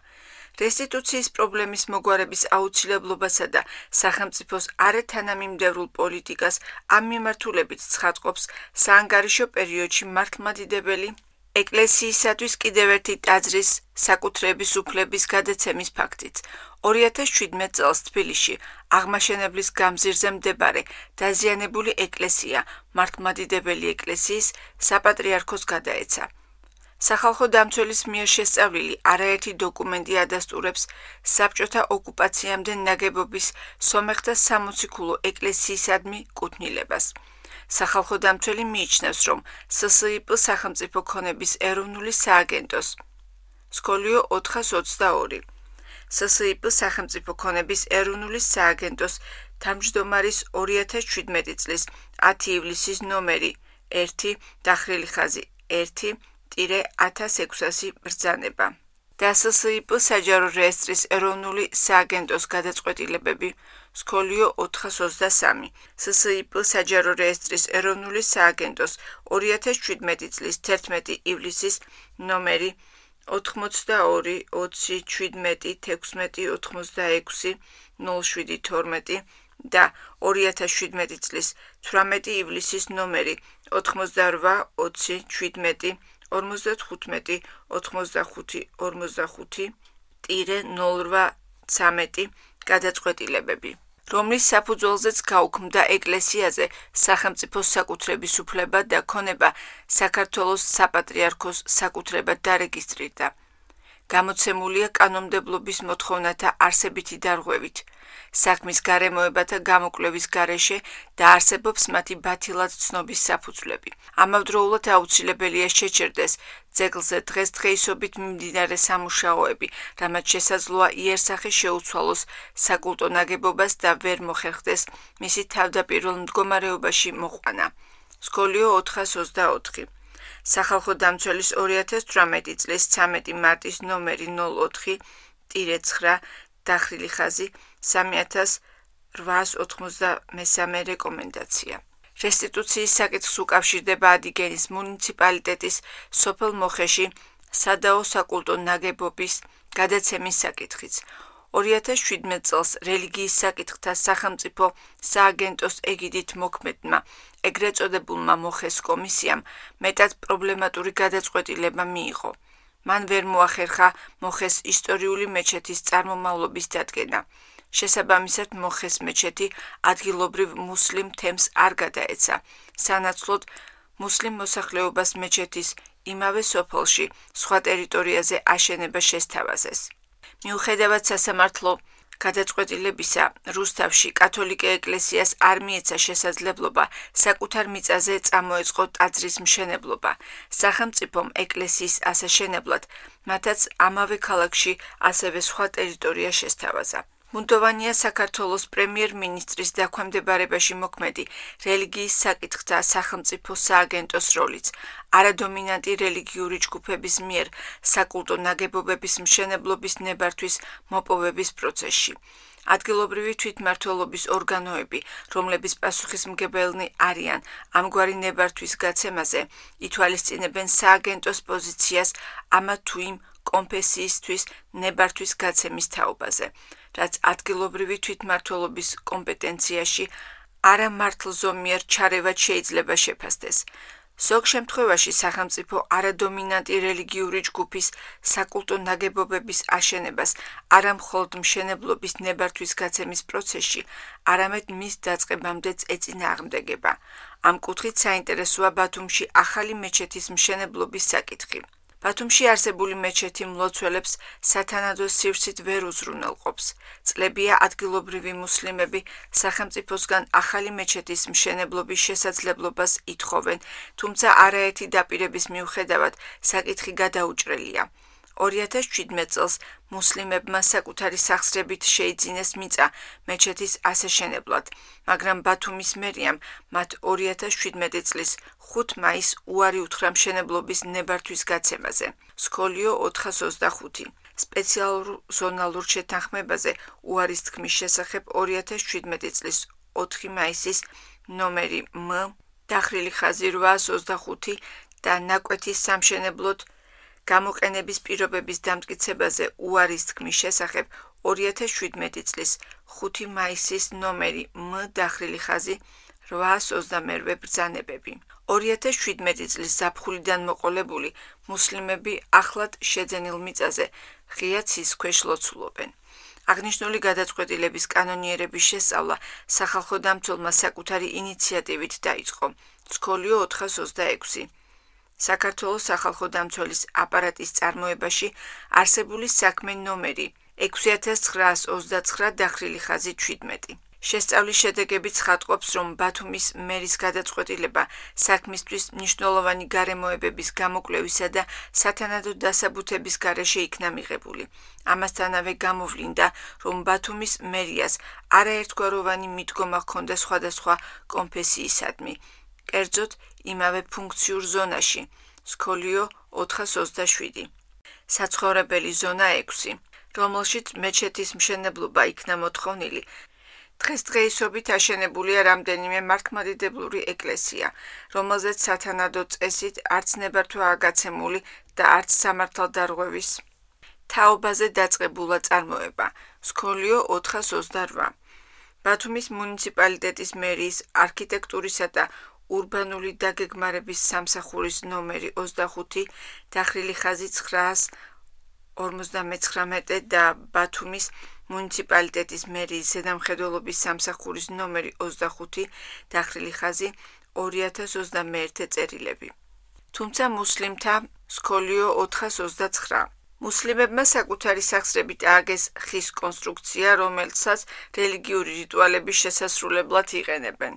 Speaker 1: რესტიტუციის პრობლემის მოგვარების აუცილებლობასა და სახელმწიფოს არეთანამიმდევრულ პოლიტიკას ამ მიმართულებით ცხადყოფს საანგარიშო პერიოდში მართლმადიდებელი ეკლესიისათვის კიდევ ერთი ტაძრის საკუთრების უფლების გადაცემის ფაქტიც. 2017 წელს თბილისში აღმაშენებლის გამზირზე მდებარე დაზიანებული ეკლესია მართლმადიდებელი ეკლესიის საპატრიარქოს გადაეცა. სახალხო დამცველის მიერ შესწავლილი არაერთი დოკუმენტი ადასტურებს საბჭოთა ოკუპაციამდე ნაგებობის სომეხთა სამოციქულო ეკლესიისადმი კუთვნილებას. სახალხო დამცველი მიიჩნევს, რომ SSIP სახელმწიფო ქონების ეროვნული სააგენტოს სკოლიო 422 SSIP სახელმწიფო ქონების ეროვნული სააგენტოს თავმჯდომარის 2017 წლის 10 ივლისის ნომერი 1 დახრილი ხაზი 1 ტირე 1600 ბრძანება. დასსიპ საჯარო რეესტრის ეროვნული სააგენტოს გადაწყვეტილებები სკოლიო 423 სსიპ საჯარო რეესტრის ეროვნული სააგენტოს 2017 წლის 11 ივლისის ნომერი 82 27 16 86 0712 და 2017 წლის 18 ივლისის ნომერი 88 20 17 45-45-08-13 გადაწყვეტილებები, რომლის საფუძველზეც გაუქმდა ეკლესიაზე სახელმწიფოს საკუთრების უფლება და ქონება საქართველოს საპატრიარქოს საკუთრება დარეგისტრირდა. გამოცემულია კანონმდებლობის მოთხოვნათა არსებითი დარღვევით. საქმის გარემოებათა გამოკვლევის გარეშე დაარსებობს მათი ბათილად ცნობის საფუძვლები. ამავდროულად აუცილებელია შეჩერდეს ძეგლზე დღესდღეისობით მიმდინარე სამუშაოები, რამაც შესაძლოა იერსახე შეუცვალოს საკულტო ნაგებობას და ვერ მოხერხდეს მისი თავდაპირველ მდგომარეობაში მოყვანა. სკოლიო 424 სახალხო დამცველის 2018 წლის 13 მარტის ნომერი 04-9 დახრილი ხაზი 3893 რეკომენდაცია. რესტიტუციის საკითხს უკავშირდება ადიგენის მუნიციპალიტეტის სოფელ მოხეში სადაო საკულტო ნაგებობის გადაცემის საკითხიც. 2017 წელს რელიგიის საკითხთა სახელმწიფო სააგენტოს ეგიდით მოქმედმა ეგრეთ წოდებულმა მოხეს კომისიამ მეტად პრობლემატური გადაწყვეტილება მიიღო. მან ვერ მოახერხა მოხეს ისტორიული მეჩეთის წარმომავლობის დადგენა. შესაბამისად მოხეს მეჩეთი ადგილობრივ მუსლიმ თემს არ გადაეცა. სანაცვლოდ მუსლიმ მოსახლეობას მეჩეთის იმავე სოფელში სხვა ტერიტორიაზე აშენება შესთავაზეს. მიუხედავად სასამართლო გადაწყვეტილებისა რუსთავში კათოლიკე ეკლესიას არ მიეცა შესაძლებლობა საკუთარ მიწაზე წამოეწყო ტაძრის მშენებლობა. სახელმწიფომ ეკლესიის ასაშენებლად მათაც ამავე ქალაქში ასევე სხვა ტერიტორია შესთავაზა. მუნდოვანია საქართველოს პრემიერ-მინისტრის დაქვემდებარებაში მოქმედი რელიგიის საკითხთა სახელმწიფო სააგენტოს როლიც არადომინანტი რელიგიური ჯგუფების მიერ საკულტო ნაგებობების მშენებლობის ნებართვის მოპოვების პროცესში ადგილობრივი თვითმმართველობის ორგანოები, რომლების პასუხისმგებელნი არიან ამგვარი ნებართვის გაცემაზე, ითვალისწინებენ სააგენტოს პოზიციას ამა თუ იმ კონფესიისთვის ნებართვის გაცემის თაობაზე. რაც ადგილობრივი თვითმმართველობის კომპეტენციაში არა მართლზომიერ ჩარევად შეიძლება შეფასდეს. ზოგ შემთხვევაში სახელმწიფო არადომინანტი რელიგიური ჯგუფის საკულტო ნაგებობების აშენებას არა მხოლოდ მშენებლობის ნებართვის გაცემის პროცესში, არამედ მის დაწყებამდეც ეწინააღმდეგება. ამ კუთხით საინტერესოა ბათუმში ახალი მეჩეთის მშენებლობის საკითხი. ბათუმში არსებული მეჩეთი მლოცველებს სათანადო სივრცით ვერ უზრუნველყოფს. წლებია ადგილობრივი მუსლიმები სახელმწიფოსგან ახალი მეჩეთის მშენებლობის შესაძლებლობას ითხოვენ, თუმცა არაერთი დაპირების მიუხედავად საკითხი გადაუჭრელია. 2017 წელს მუსლიმებმა საკუთარი სახსრებით შეიძინეს მიწა მეჩეთის ასაშენებლად, მაგრამ ბათუმის მერიამ მათ 2017 წლის 5 მაისს უარი უთხრა მშენებლობის ნებართვის გაცემაზე. სკოლიო 425 სპეციალურ ზონალურ შეთანხმებაზე უარის თქმის შესახებ 2017 წლის 4 მაისის ნომერი M დახრილი ხაზი 825 და ნაკვეთის სამშენებლოდ გამოყენების პირობების დამტკიცებაზე უარის თქმის შესახებ 2017 წლის 5 მაისის ნომერი M დახრილი ხაზი 828 ბრძანებები. 2017 წლის ზაფხულიდან მოყოლებული მუსლიმები ახლად შეძენილ მიწაზე ღია ცის ქვეშ ლოცულობენ. აღნიშნული გადაწყვეტილების კანონიერების შესწავლა სახალხო დამცველმა საკუთარი ინიციატივით დაიწყო. სკოლიო 426 საქართველოს სახალხო დამცველის აპარატის წარმოებაში არსებული საქმე ნომერი 6929 დახრილი ხაზი 17. შესწავლის შედეგები ცხადყოფს, რომ ბათუმის მერის გადაწყვეტილება საქმისთვის მნიშვნელოვანი გარემოებების გამოკვლევისა და სათანადო დასაბუთების გარეშე იქნა მიღებული. ამასთანავე გამოვლინდა, რომ ბათუმის მერიას არაერთგვაროვანი მიდგომა ჰქონდა სხვადასხვა კონფესიისადმი. კერძოდ იმავე ფუნქციურ ზონაში სკოლიო 427 საცხოვრებელი ზონა 6 რომელშიც მეჩეთის მშენებლობა იქნა მოთხოვნილი. დღესდღეობით აშენებულია რამდენიმე მართლმადიდებლური ეკლესია რომელზეც სათანადო წესით არც ნებართვა აგაცემული და არც სამართალდარღვევის თაობაზე დაწყებულა წარმოება სკოლიო 428 ბათუმის მუნიციპალიტეტის მერის არქიტექტურისა და урბანული დაგეგმარების სამსახურის ნომერი 25 დახრილი ხაზი 959 და ბათუმის მუნიციპალიტეტის მერის ზედამხედველობის სამსახურის ნომერი 25 დახრილი ხაზი 2021 წერილები. თუმცა მუსლიმთა სკოლიო 429 მუსლიმებმა საკუთარი სახსრებით ააგეს ხის კონსტრუქცია, რომელსაც რელიგიური რიტუალების შესასრულებლად იყენებენ.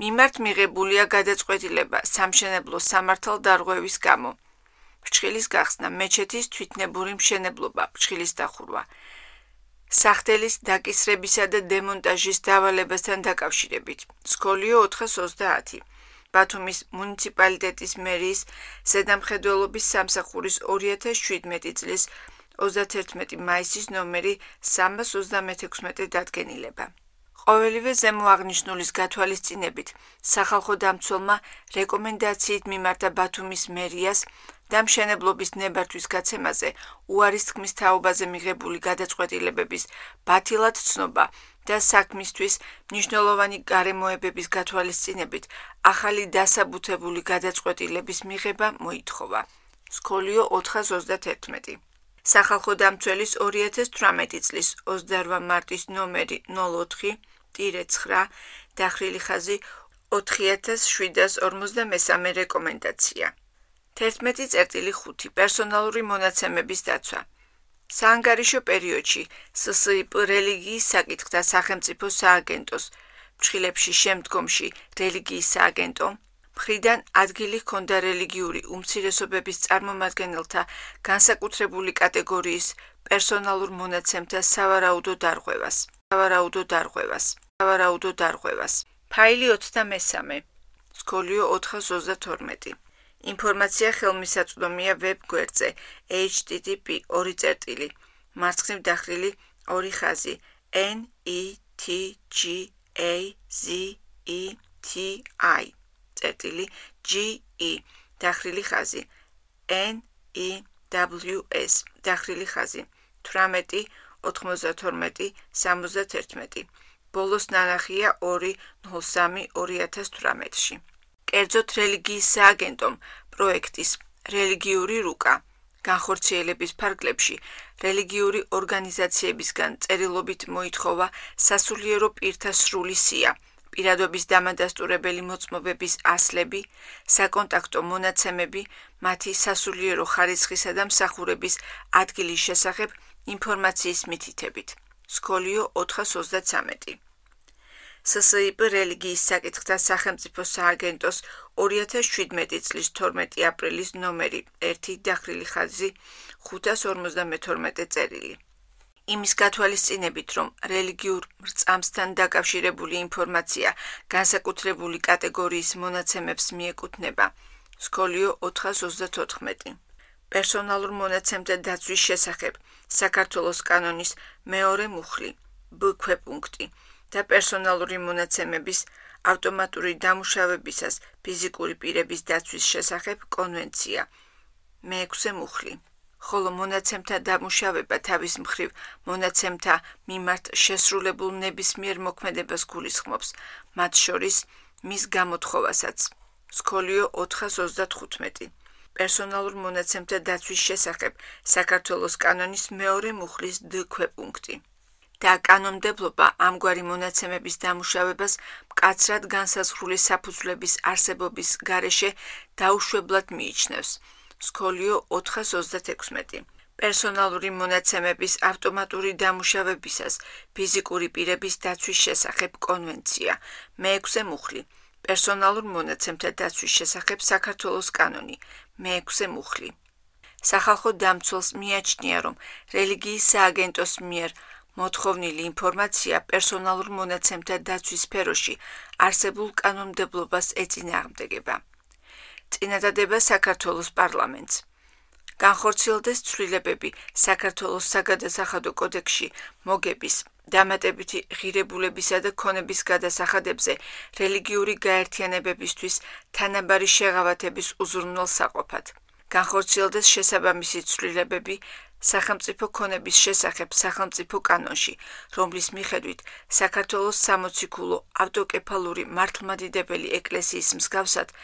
Speaker 1: მიმართ მიღებულია გადაწყვეტილება სამშენებლო სამართალ დარღვევის გამო. ფრჩხილის გახსნა, მეჩეთის თვითნებური მშენებლობა, ფრჩხილის დახურვა. სახთელის დაკისრებისა და დემონტაჟის დავალებასთან დაკავშირებით. სკოლიო 430 ბათუმის მუნიციპალიტეტის მერიის ზედამხედველობის სამსახურის 2017 წლის 31 მაისის ნომერი 336 დადგენილება. ყოველივე ზემოაღნიშნულის გათვალისწინებით სახალხო დამცველმა რეკომენდაციით მიმართა ბათუმის მერიას და მშენებლობის ნებართვის გაცემაზე უარის თქმის თაობაზე მიღებული გადაწყვეტილებების ბათილად ცნობა და საქმისთვის მნიშვნელოვანი გარემოებების გათვალისწინებით ახალი დასაბუთებული გადაწყვეტილების მიღება მოითხოვა. სკოლიო 431. სახალხო დამცველის 2018 წლის 28 მარტის ნომერი 04-9 დახრილი ხაზი 4753 რეკომენდაცია. 11.5 პერსონალური მონაცემების დაცვა. საანგარიშო პერიოდში SSIP რელიგიის საკითხთა სახელმწიფო სააგენტოს ფრჩხილებში შემდგომში რელიგიის სააგენტო მხრიდან ადგილი ჰქონდა რელიგიური უმცირესობების წარმომადგენელთა განსაკუთრებული კატეგორიის პერსონალურ მონაცემთა სავარაუდო დარღვევას. სავარაუდო დარღვევას. სავარაუდო დარღვევას. ფაილი 23. სკოლიო 432. ინფორმაცია ხელმისაწვდომია ვებ გვერდზე http://2.1 მარცხნივ დახრილი ორი ხაზი n e t g a z e t i წერტილი g e დახრილი ხაზი n e w s დახრილი ხაზი 18 92 71 ბოლოს ნანახია 203 2018-ში კერძოდ რელიგიის სააგენტომ პროექტის რელიგიური რუკა. განხორციელების ფარგლებში რელიგიური ორგანიზაციებისგან წერილობით მოითხოვა სასულიერო პირთა სრული სია პირადობის დამადასტურებელი მოწმობების ასლები, საკონტაქტო მონაცემები, მათი სასულიერო ხარისხისა და მსახურების ადგილის შესახებ ინფორმაციის მითითებით. სკოლიო 433 SSIP რელიგიის საკითხთა სახელმწიფო სააგენტოს 2017 წლის 12 აპრილის ნომერი 1 დახრილი ხაზი 552 წერილი. იმის გათვალისწინებით, რომ რელიგიურ მრწამსთან დაკავშირებული ინფორმაცია განსაკუთრებული კატეგორიის მონაცემებს მიეკუთვნება. სკოლიო 434. პერსონალურ მონაცემთა დაცვის შესახებ საქართველოს კანონის მეორე მუხლი ბ ქვეპუნქტი და პერსონალური მონაცემების ავტომატური დამუშავებისას ფიზიკური პირების დაცვის შესახებ კონვენცია. მეექვსე მუხლი. ხოლო მონაცემთა დამუშავება თავის მხრივ მონაცემთა მიმართ შესრულებულ ნებისმიერ მოქმედებას გულისხმობს, მათ შორის მის გამოთხოვასაც. სკოლიო 435. პერსონალურ მონაცემთა დაცვის შესახებ საქართველოს კანონის მეორე მუხლის д ქვეპუნქტი. და კანონმდებლობა ამგვარი მონაცემების დამუშავებას მკაცრად განსაზღვრული საფუძვლების არსებობის გარეშე დაუშვებლად მიიჩნევს. სკოლიო 436. პერსონალური მონაცემების ავტომატური დამუშავებისას ფიზიკური პირების დაცვის შესახებ კონვენცია. მეექვსე მუხლი. პერსონალურ მონაცემთა დაცვის შესახებ საქართველოს კანონი. მეექვსე მუხლი. სახალხო დამცველს მიაჩნია, რომ რელიგიის სააგენტოს მიერ მოთხოვნილი ინფორმაცია პერსონალურ მონაცემთა დაცვის სფეროში არსებულ კანონმდებლობას ეწინააღმდეგება. წინადადება საქართველოს პარლამენტს. განხორციელდეს ცვლილებები საქართველოს საგადასახადო კოდექსში მოგების დამატებითი ღირებულებისა და ქონების გადასახადებზე რელიგიური გაერთიანებებისთვის თანაბარი შეღავათების უზრუნველსაყოფად. განხორციელდეს შესაბამისი ცვლილებები სახელმწიფო ქონების შესახებ სახელმწიფო კანონში, რომლის მიხედვით საქართველოს სამოციქულო ავტოკეფალური მართლმადიდებელი ეკლესიის მსგავსად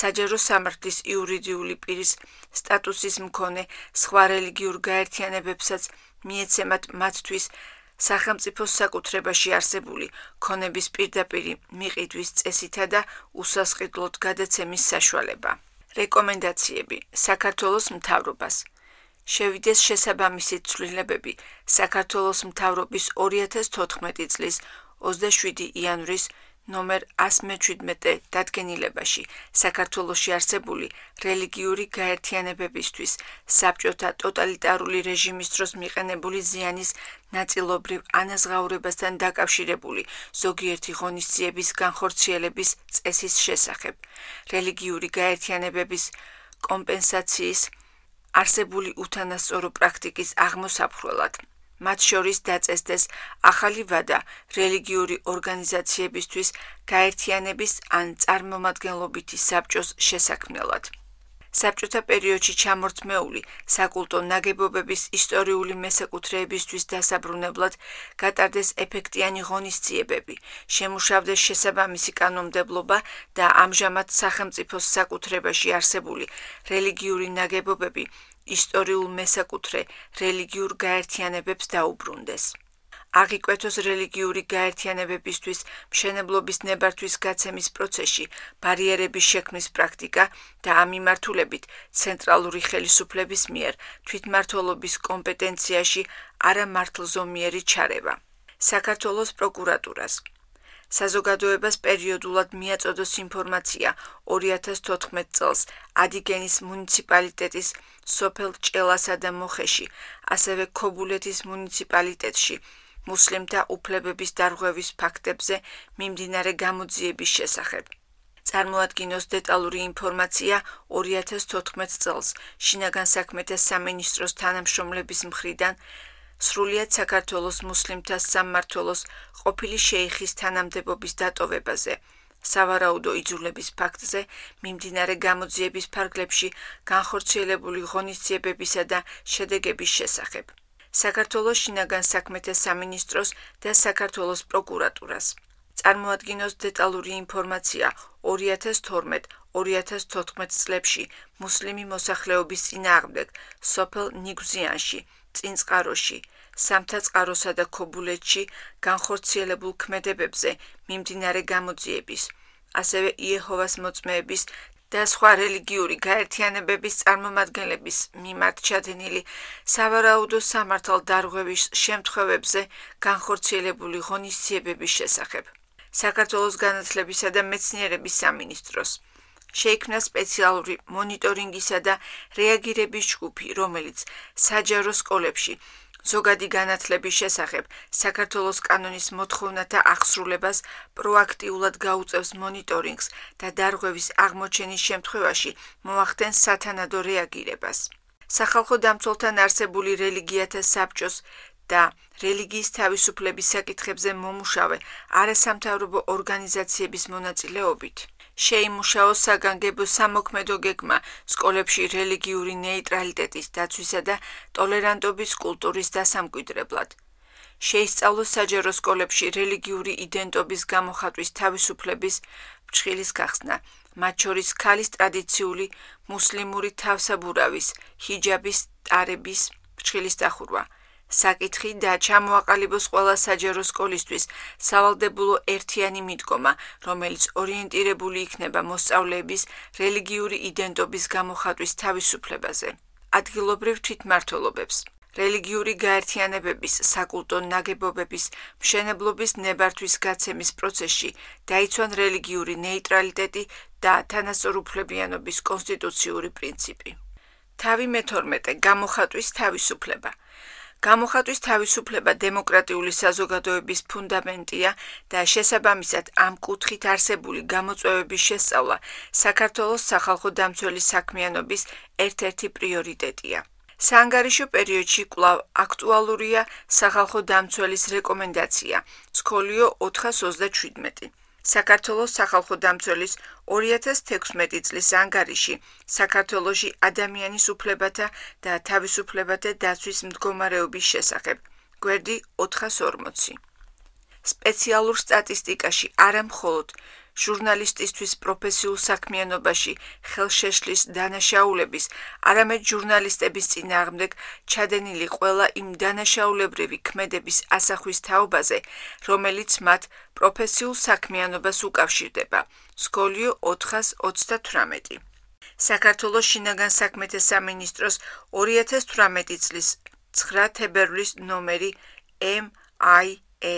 Speaker 1: საჯარო სამართლის იურიდიული პირის სტატუსის მქონე სხვა რელიგიურ გაერთიანებებსაც მიეცემათ მათთვის სახელმწიფო საკუთრებაში არსებული ქონების პირდაპირი მიყიდვის წესითა და უსასყიდლოდ გადაცემის საშუალება. რეკომენდაციები საქართველოს მთავრობას შევიდეს შესაბამისი ცვლილებები. საქართველოს მთავრობის 2014 წლის 27 იანვრის ნომერ 117 დადგენილებაში საქართველოსში არსებული რელიგიური გაერთიანებებისთვის საბჭოთა ტოტალიტარული რეჟიმის დროს მიყენებული ზიანის ნაწილობრივ ანაზღაურებასთან დაკავშირებული ზოგიერთი ღონისძიების განხორციელების წესის შესახებ. რელიგიური გაერთიანებების კომპენსაციის არსებული უთანასწორო პრაქტიკის აღმოსაფხვრელად მათ შორის დაწესდეს ახალი ვადა რელიგიური ორგანიზაციებისთვის გაერთიანების ან წარმომადგენლობითი საბჭოს შესაქმნელად. საბჭოთა პერიოდში ჩამორთმეული საკულტო ნაგებობების ისტორიული მესაკუთრეებისთვის დასაბრუნებლად გატარდეს ეფექტიანი ღონისძიებები, შემუშავდეს შესაბამისი კანონმდებლობა და ამჟამად სახელმწიფოს საკუთრებაში არსებული რელიგიური ნაგებობები ისტორიულ მესაკუთრე რელიგიურ გაერთიანებებს დაუბრუნდეს. აღიკვეთოს რელიგიური გაერთიანებებისთვის მშენებლობის ნებართვის გაცემის პროცესში ბარიერების შექმნის პრაქტიკა და ამ მიმართულებით ცენტრალური ხელისუფლების მიერ თვითმმართველობის კომპეტენციაში არამართლზომიერი ჩარევა. საქართველოს პროკურატურას საზოგადოებას პერიოდულად მიაწოდოს ინფორმაცია 2014 წელს ადიგენის მუნიციპალიტეტის სოფელ ჭელასა და მოხეში, ასევე ქობულეთის მუნიციპალიტეტში მუსლიმთა უფლებების დარღვევის ფაქტებზე მიმდინარე გამოძიების შესახებ. წარმოადგინოს დეტალური ინფორმაცია 2014 წელს შინაგან საქმეთა სამინისტროს თანამშრომლების მხრიდან სრულიად საქართველოს მუსლიმთა სამმართველოს ყოფილი შეიხის თანამდებობის დატოვებაზე სავარაუდო იძულების ფაქტზე მიმდინარე გამოძიების ფარგლებში განხორციელებული ღონისძიებებისა და შედეგების შესახებ საქართველოს შინაგან საქმეთა სამინისტროს და საქართველოს პროკურატურას. წარმოადგენს დეტალური ინფორმაცია 2012-2014 წლებში მუსლიმი მოსახლეობის წინააღმდეგ სოფელ ნიგზიანში წინწყაროში, სამთაწყაროსა და ქობულეთში განხორციელებულ ქმედებებზე მიმდინარე გამოძიების, ასევე იეჰოვას მოწმეების და სხვა რელიგიური გაერთიანებების წარმომადგენლების მიმართ ჩადენილი სავარაუდო სამართალ დარღვევის შემთხვევებზე განხორციელებული ღონისძიებების შესახებ. საქართველოს განათლებისა და მეცნიერების სამინისტროს შეიქმნა სპეციალური მონიტორინგისა და რეაგირების ჯგუფი, რომელიც საჯარო სკოლებში ზოგადი განათლების შესახებ საქართველოს კანონის მოთხოვნათა აღსრულებას პროაქტიულად გაუწევს მონიტორინგს და დარღვევის აღმოჩენის შემთხვევაში მოახდენს სათანადო რეაგირებას. სახალხო დამცველთან არსებული რელიგიათა საბჭოს და რელიგიის თავისუფლების საკითხებზე მომუშავე არასამთავრობო ორგანიზაციების მონაწილეობით შეიმუშაო საგანგებო სამოქმედო გეგმა სკოლებში რელიგიური ნეიტრალიტეტის დაცვისა და ტოლერანტობის კულტურის დასამკვიდრებლად. შეისწავლო საჯარო სკოლებში რელიგიური იდენტობის გამოხატვის თავისუფლების ფრჩხილის გახსნა, მათ შორის ქალის ტრადიციული მუსლიმური თავსაბურავის, ჰიჯაბის, ტარების ფრჩხილის დახურვა. საკითხი და ჩამოაყალიბოს ყველა საჯარო სკოლისთვის სავალდებულო ერთიანი მიდგომა, რომელიც ორიენტირებული იქნება მოსწავლეების რელიგიური იდენტობის გამოხატვის თავისუფლებაზე. ადგილობრივ თვითმმართველობებს რელიგიური გაერთიანებების საკულტო ნაგებობების მშენებლობის ნებართვის გაცემის პროცესში დაიცვან რელიგიური ნეიტრალიტეტი და თანასწორუფლებიანობის კონსტიტუციური პრინციპი. თავი მე-12 გამოხატვის თავისუფლება გამოხატვის თავისუფლება დემოკრატიული საზოგადოების ფუნდამენტია და შესაბამისად ამ კუთხით არსებული გამოწვევების შესწავლა საქართველოს სახალხო დამცველი საქმიანობის ერთ-ერთი პრიორიტეტია. სანგარიშო პერიოდში კვლავ აქტუალურია სახალხო დამცველის რეკომენდაცია სკოლიო 427 საქართველოს სახალხო დამცველის 2016 წლის ანგარიში. საქართველოსი ადამიანის უფლებათა და თავისუფლებათა დაცვის მდგომარეობის შესახებ გვერდი 440 სპეციალურ სტატისტიკაში არა მხოლოდ ჟურნალისტისთვის პროფესიულ საქმიანობაში ხელშეშლის დანაშაულების, არამედ ჟურნალისტების წინააღმდეგ ჩადენილი ყველა იმ დანაშაულებრივი ქმედების ასახვის თაობაზე, რომელიც მათ პროფესიულ საქმიანობას უკავშირდება. სკოლიო 428 საქართველოს შინაგან საქმეთა სამინისტროს 2018 წლის 9 თებერვლის ნომერი MIA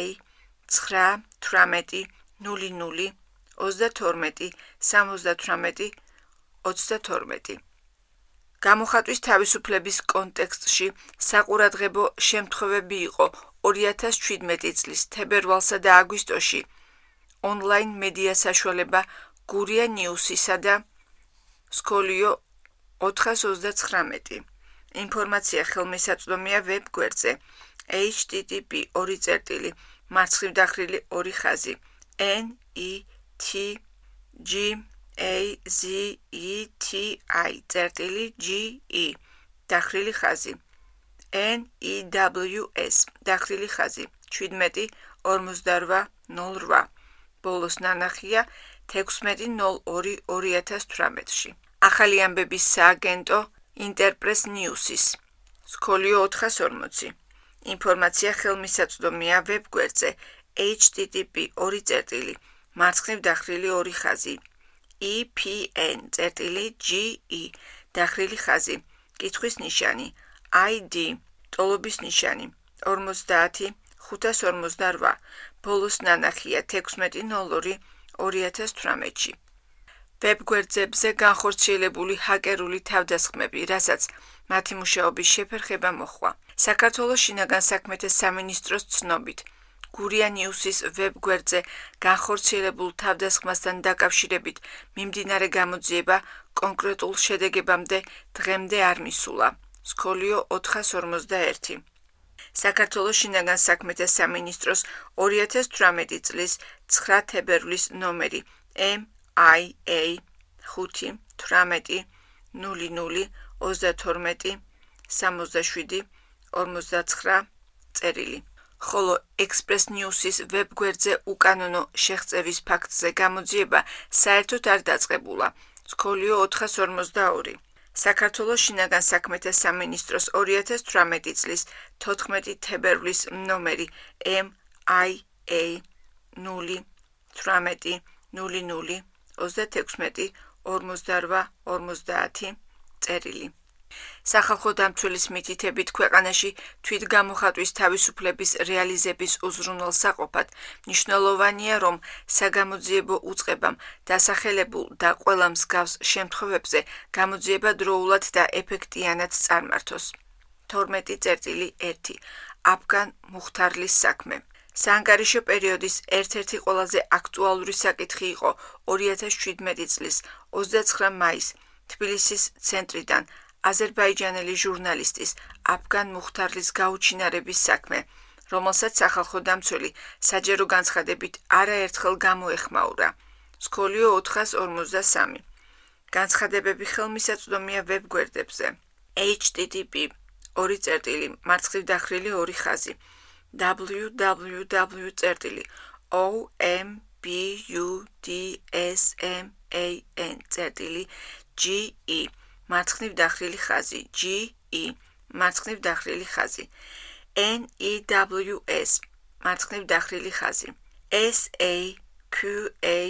Speaker 1: 918 00 32 78 32 გამოხატვის თავისუფლების კონტექსტში საყურადღებო შემთხვევები იყო 2017 წლის თებერვალსა და აგვისტოში. ონლაინ მედია საშუალება გურია ნიუსისა და სკოლიო 429 ინფორმაცია ხელმისაწვდომია ვებ გვერდზე http://2 მარცხნივ დახრილი ორი ხაზი. n e t g a z e t i. წერტილი g e. დახრილი ხაზი. N e w s. დახრილი ხაზი. 17 48 08 ბოლოს ნანახია 16.02.2018-ში. ახალი ამბების სააგენტო ინტერპრეს ნიუსის. სკოლიო 440 ინფორმაცია ხელმისაწვდომია ვებგვერდზე. http://2 მარცხნივ დახრილი ორი ხაზი. epn.ge დახრილი ხაზი. კითხვის ნიშანი. id ტოლობის ნიშანი. 50 548 ბოლოს ნანახია 16.02 2018-ში. ვებგვერდებზე განხორციელებული ჰაკერული თავდასხმები, რასაც მათი მუშაობის შეფერხება მოხდა. საქართველოს შინაგან საქმეთა სამინისტროს ცნობით, გურია ნიუსის ვებგვერდზე განხორციელებულ თავდასხმასთან დაკავშირებით მიმდინარე გამოძიება კონკრეტულ შედეგებამდე დღემდე არ მისულა. სკოლიო 451 საქართველოს შინაგან საქმეთა სამინისტროს 2018 წლის 9 თებერვლის ნომერი MIA 518 00 32 67 59 წერილი ხოლო ექსპრეს ნიუსის ვებგვერდზე უკანონო შეღწევის ფაქტზე გამოძიება საერთოდ არ დაწყებულა. სკოლიო 452 საქართველოს შინაგან საქმეთა სამინისტროს 2018 წლის 14 თებერვლის ნომერი MIA 018 00 36 48 50 წერილი სახალხო დამცველის მითითებით ქვეყანაში თვითგამოხატვის თავისუფლების რეალიზების უზრუნველსაყოფად მნიშვნელოვანია რომ საგამოძიებო უწყებამ დასახელებულ და ყველა მსგავს შემთხვევებზე გამოძიება დროულად და ეფექტიანად წარმართოს. 12.1 აფგან მუხთარლის საქმე. საანგარიშო პერიოდის ერთ-ერთი ყველაზე აქტუალური საკითხი იყო 2017 წლის 29 მაის თბილისის ცენტრიდან აზერბაიჯანელი ჟურნალისტის აფგან მუხთარლის გაუჩინარების საქმე, რომელსაც სახალხო დამცველი საჯერო განცხადებით არაერთხელ გამოეხმაურა. სკოლიო 453. განცხადებები ხელმისაწვდომია ვებგვერდებზე. http ორი წერტილი მარცხნივ დახრილი ორი ხაზი www წერტილი ombudsman წერტილი ge მარცხნივ დახრილი ხაზი G E მარცხნივ დახრილი ხაზი N E W S მარცხნივ დახრილი ხაზი S A Q A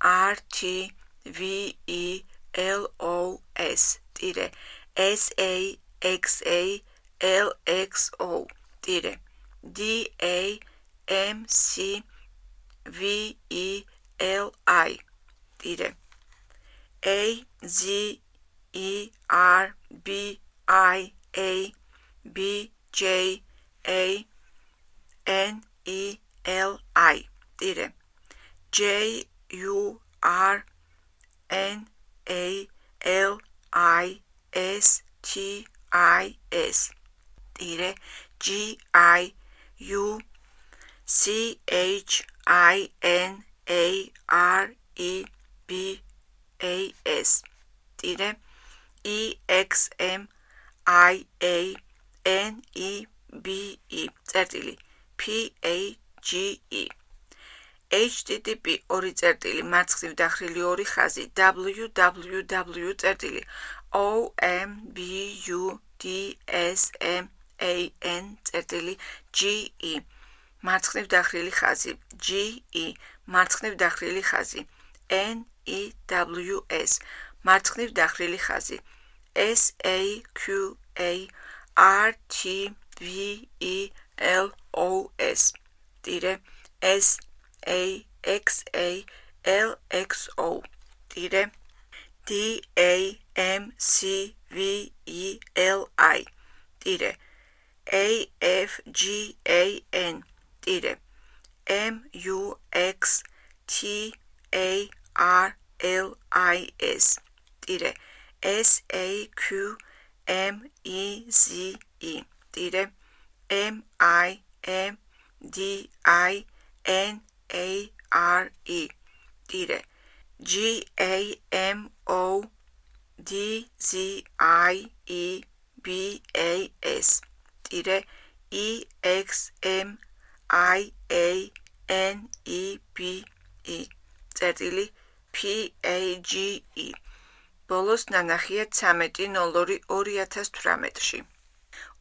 Speaker 1: R T V E L O S ტირე S A X A L X O ტირე D A M C V E L I ტირე A Z E R B I A B J A N E L I. Dire. J U R N A L I S T I S. Dire. G I U C H I N A R E B A S. Dire. E X M I A N E B E წერტილი. P A G E. Http ორი წერტილი მარცხნივ დახრილი ორი ხაზი. Www o m b u d s m a n g e. მარცხნივ დახრილი ხაზი. G e. მარცხნივ დახრილი ხაზი. N e w s. მარცხნივ დახრილი ხაზი S A Q A R T V E L O S. Dire S A X A L X O. Dire D A M C V E L I. Dire A F G A N. Dire M U X T A R L I S. Dire S A Q M E Z E dire M I M D I N A R E dire G A M O D Z I E B A S. Dire E X M I A N E B E. 在这里 P A G E. ბოლოს ნანახია 13.02.2018-ში.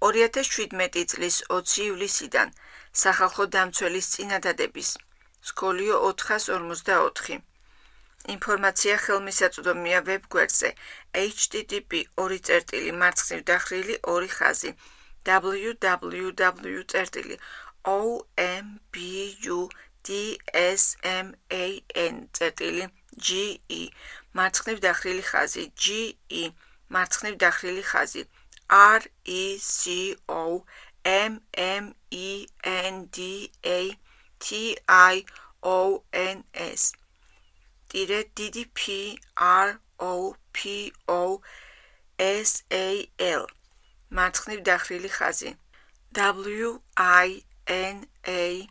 Speaker 1: 2017 წლის 20 ივლისიდან სახალხო დამცველის წინადადების სკოლიო 454 ინფორმაცია ხელმისაწვდომია ვებგვერდზე http://marxnivdahrili 2 ხაზი www.ombuddsman.ge GE მარცხნივ დახრილი ხაზი. GE მარცხნივ დახრილი ხაზი. R E C O M M E N D A T I O N S. ტირე დიდი P R O P O S A L. მარცხნივ დახრილი ხაზი. W I N A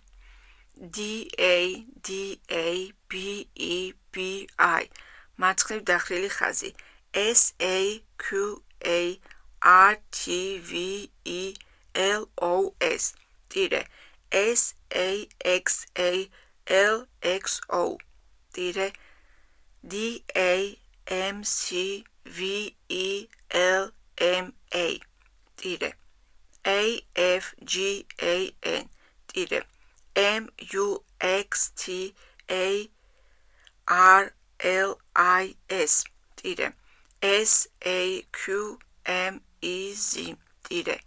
Speaker 1: D A D A B E B I მარცხნივ დახრილი ხაზი S A Q A R T V E L O S ტირე S A X A L X O ტირე D A M C V E L M A ტირე A F G A N ტირე M U X T A R LIS dire SAQMEZ dire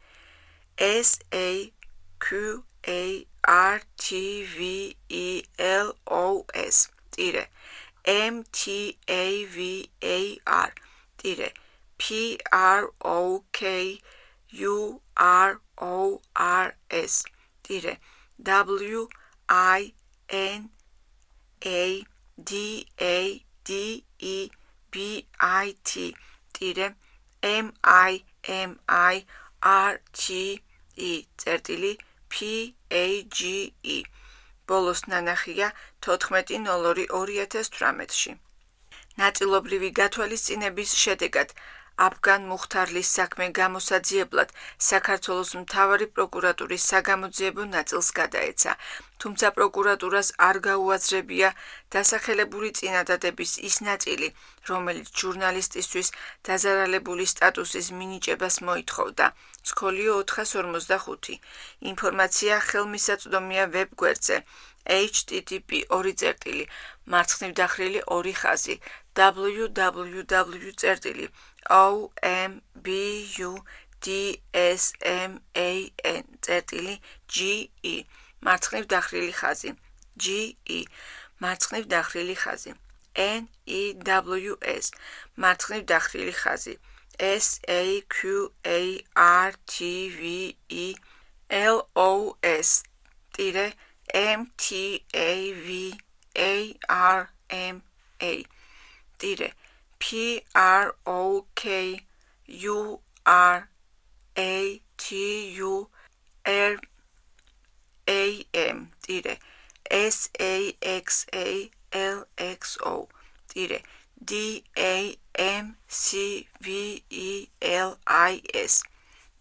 Speaker 1: SAQARTVELOS dire MTAVAR dire PROKURORS dire W I N A D A D E B I T ტირე M I M I R T E წერტილი P A G E. ბოლოს ნანახია 14.02.2018-ში ნაწილობრივი გათვალისწინების შედეგად აფგან მუხთარლის საქმე გამოსაძიებლად საქართველოს მთავარი პროკურატურის საგამოძიებო ნაწილს გადაეცა, თუმცა პროკურატურას არ გაუაზრებია დასახელებული წინადადების ის ნაწილი, რომელიც ჟურნალისტისთვის დაზარალებული სტატუსის მინიჭებას მოითხოვდა. სკოლიო 445. ინფორმაცია ხელმისაწვდომია ვებგვერდზე http://ory მარცხნივ დახრილი 2 ხაზი www. O M B U D S M A N წერტილი G E მარცხნივ დახრილი ხაზი. G E მარცხნივ დახრილი ხაზი. N E W S მარცხნივ დახრილი ხაზი. S A Q A R T V E L O S ტირე M T A V A R M A. ტირე P R O K U R A T U R A M dire. S A X A L X O. Dire. D A M C V E L I S.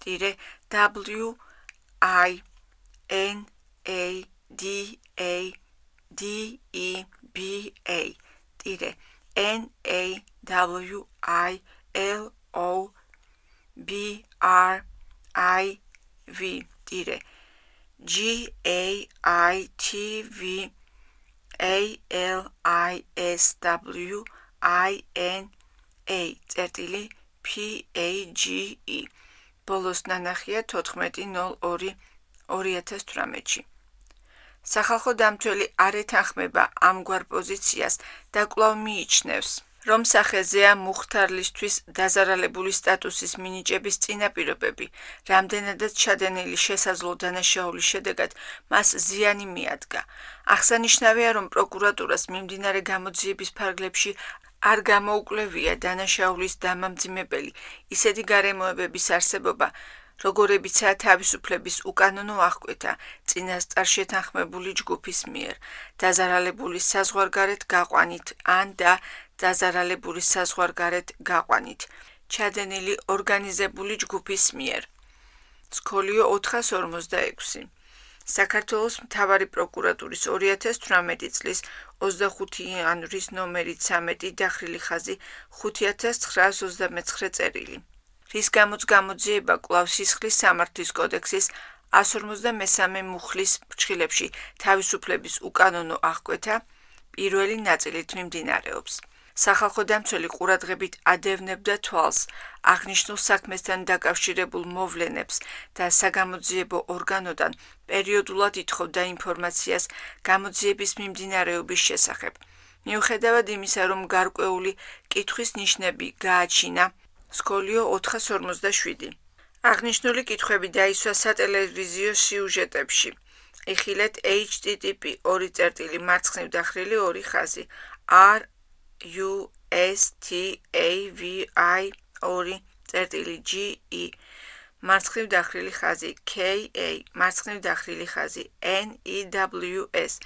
Speaker 1: Dire. W I N A D A D E B A. Dire. N A W I L O B R I V ტირე G A I T V A L I S W I N წერტილი PAGE. ბოლოს ნანახია 14.02 2018-ში. სახალხო დამცველი არ ეთანხმება ამგვარ პოზიციას და კვლავ მიიჩნევს, რომ სახეზეა მუხთარლისთვის დაზარალებული სტატუსის მინიჭების წინაპირობები, რამდენადაც ჩადენილი შესაძლო დანაშაულის შედეგად მას ზიანი მიადგა. აღსანიშნავია, რომ პროკურატურას მიმდინარე გამოძიების ფარგლებში არ გამოუკვლევია დანაშაულის დამამძიმებელი. ისეთი გარემოებების არსებობა, როგორებიცაა თავისუფლების უკანონო აღკვეთა წინასწარ შეთანხმებული ჯგუფის მიერ, დაზარალებული საზღვარგარეთ გაყვანით ან და დაზარალებული საზღვარგარეთ გაყვანით, ჩადენილი ორგანიზებული ჯგუფის მიერ. სკოლიო 446 საქართველოს მთავარი პროკურატურის 2018 წლის 25 იანვრის ნომერი 13 დახრილი ხაზი 5929 წერილი. რის გამოც გამოძიება კვლავ სისხლის სამართლის კოდექსის 153 მუხლის ფრჩხილებში თავისუფლების უკანონო აღკვეთა პირველი ნაწილით მიმდინარეობს. სახალხო დამცველი ყურადღებით ადევნებდა თვალს აღნიშნულ საქმესთან დაკავშირებულ მოვლენებს და საგამოძიებო ორგანოდან პერიოდულად ითხოვდა ინფორმაციას გამოძიების მიმდინარეობის შესახებ. მიუხედავად იმისა, რომ გარკვეული კითხვის ნიშნები გააჩინა, სკოლიო 447. აღნიშნული კითხვები დაისვა სატელევიზიო სიუჟეტებში. ეხილეთ http 2.0 მარცხნივ დახრილი 2 ხაზი r U S T A V I 2 წერტილი G E. მარცხნივ დახრილი ხაზი K A მარცხნივ დახრილი ხაზი N E W S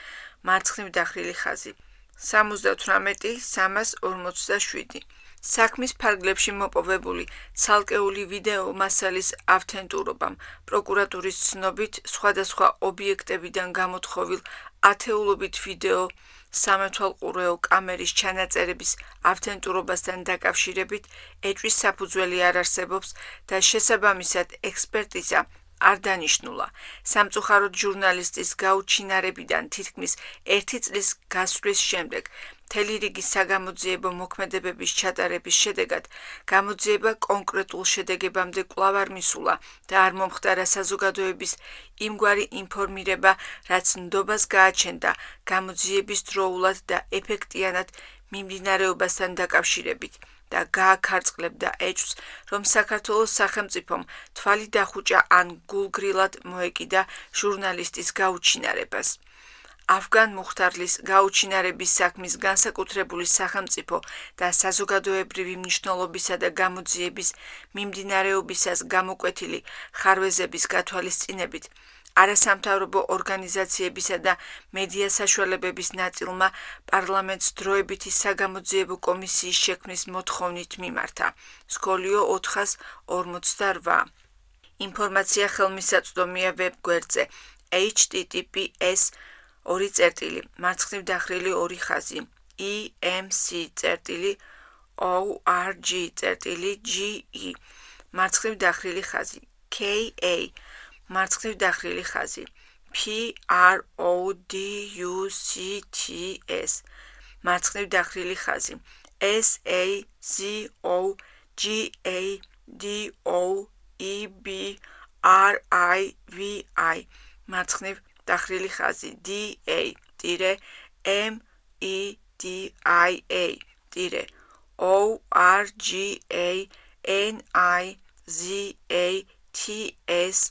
Speaker 1: მარცხნივ დახრილი ხაზი 78 347 საქმის ფარგლებში მოპოვებული ცალკეული ვიდეო მასალის ავთენტურობამ პროკურატურის ცნობით სხვადასხვა ობიექტებიდან გამოთხოვილ ათეულობით ვიდეო სამეთვალყურეო კამერის ჩანაწერების ავთენტურობასთან დაკავშირებით ეჭვის საფუძველი არ არსებობს და შესაბამისად ექსპერტიზა არ დანიშნულა. სამწუხაროდ ჟურნალისტის გაუჩინარებიდან თითქმის 1 წლის გასვლის შემდეგ მთელი რიგი საგამოძიებო მოქმედებების ჩატარების შედეგად გამოძიება კონკრეტულ შედეგებამდე კვლავ არ მისულა და არ მომხდარა საზოგადოების იმგვარი ინფორმირება, რაც ნდობას გააჩენდა გამოძიების დროულად და ეფექტიანად მიმდინარეობასთან დაკავშირებით. და გააქარწყლებდა ეჭვს, რომ საქართველოს სახელმწიფომ თვალი დახუჭა ან გულგრილად მოეკიდა ჟურნალისტის გაუჩინარებას. ავგან მუხთარლის გაუჩინარების საქმის განსაკუთრებული სახელმწიფო და საზოგადოებრივი მნიშვნელობისა და გამოძიების მიმდინარეობისას გამოკვეთილი ხარვეზების გათვალისწინებით არასამთავრობო ორგანიზაციებისა და მედია საშუალებების ნაწილმა პარლამენტს დროებითი საგამოძიებო კომისიის შექმნის მოთხოვნით მიმართა. სკოლიო 448 ინფორმაცია ხელმისაწვდომია ვებგვერდზე https ორი წერტილი მარცხნივ დახრილი ორი ხაზი emc წერტილი org წერტილი ge მარცხნივ დახრილი ხაზი ka მარცხნივ დახრილი ხაზი. Products მარცხნივ დახრილი ხაზი sazogadoebi მარცხნივ დახრილი ხაზი. D a e d i a ტირე o r g a n i z a t s i e b i. ტირე a f g a n ტირე m u k h t a r i s ტირე G A T A T S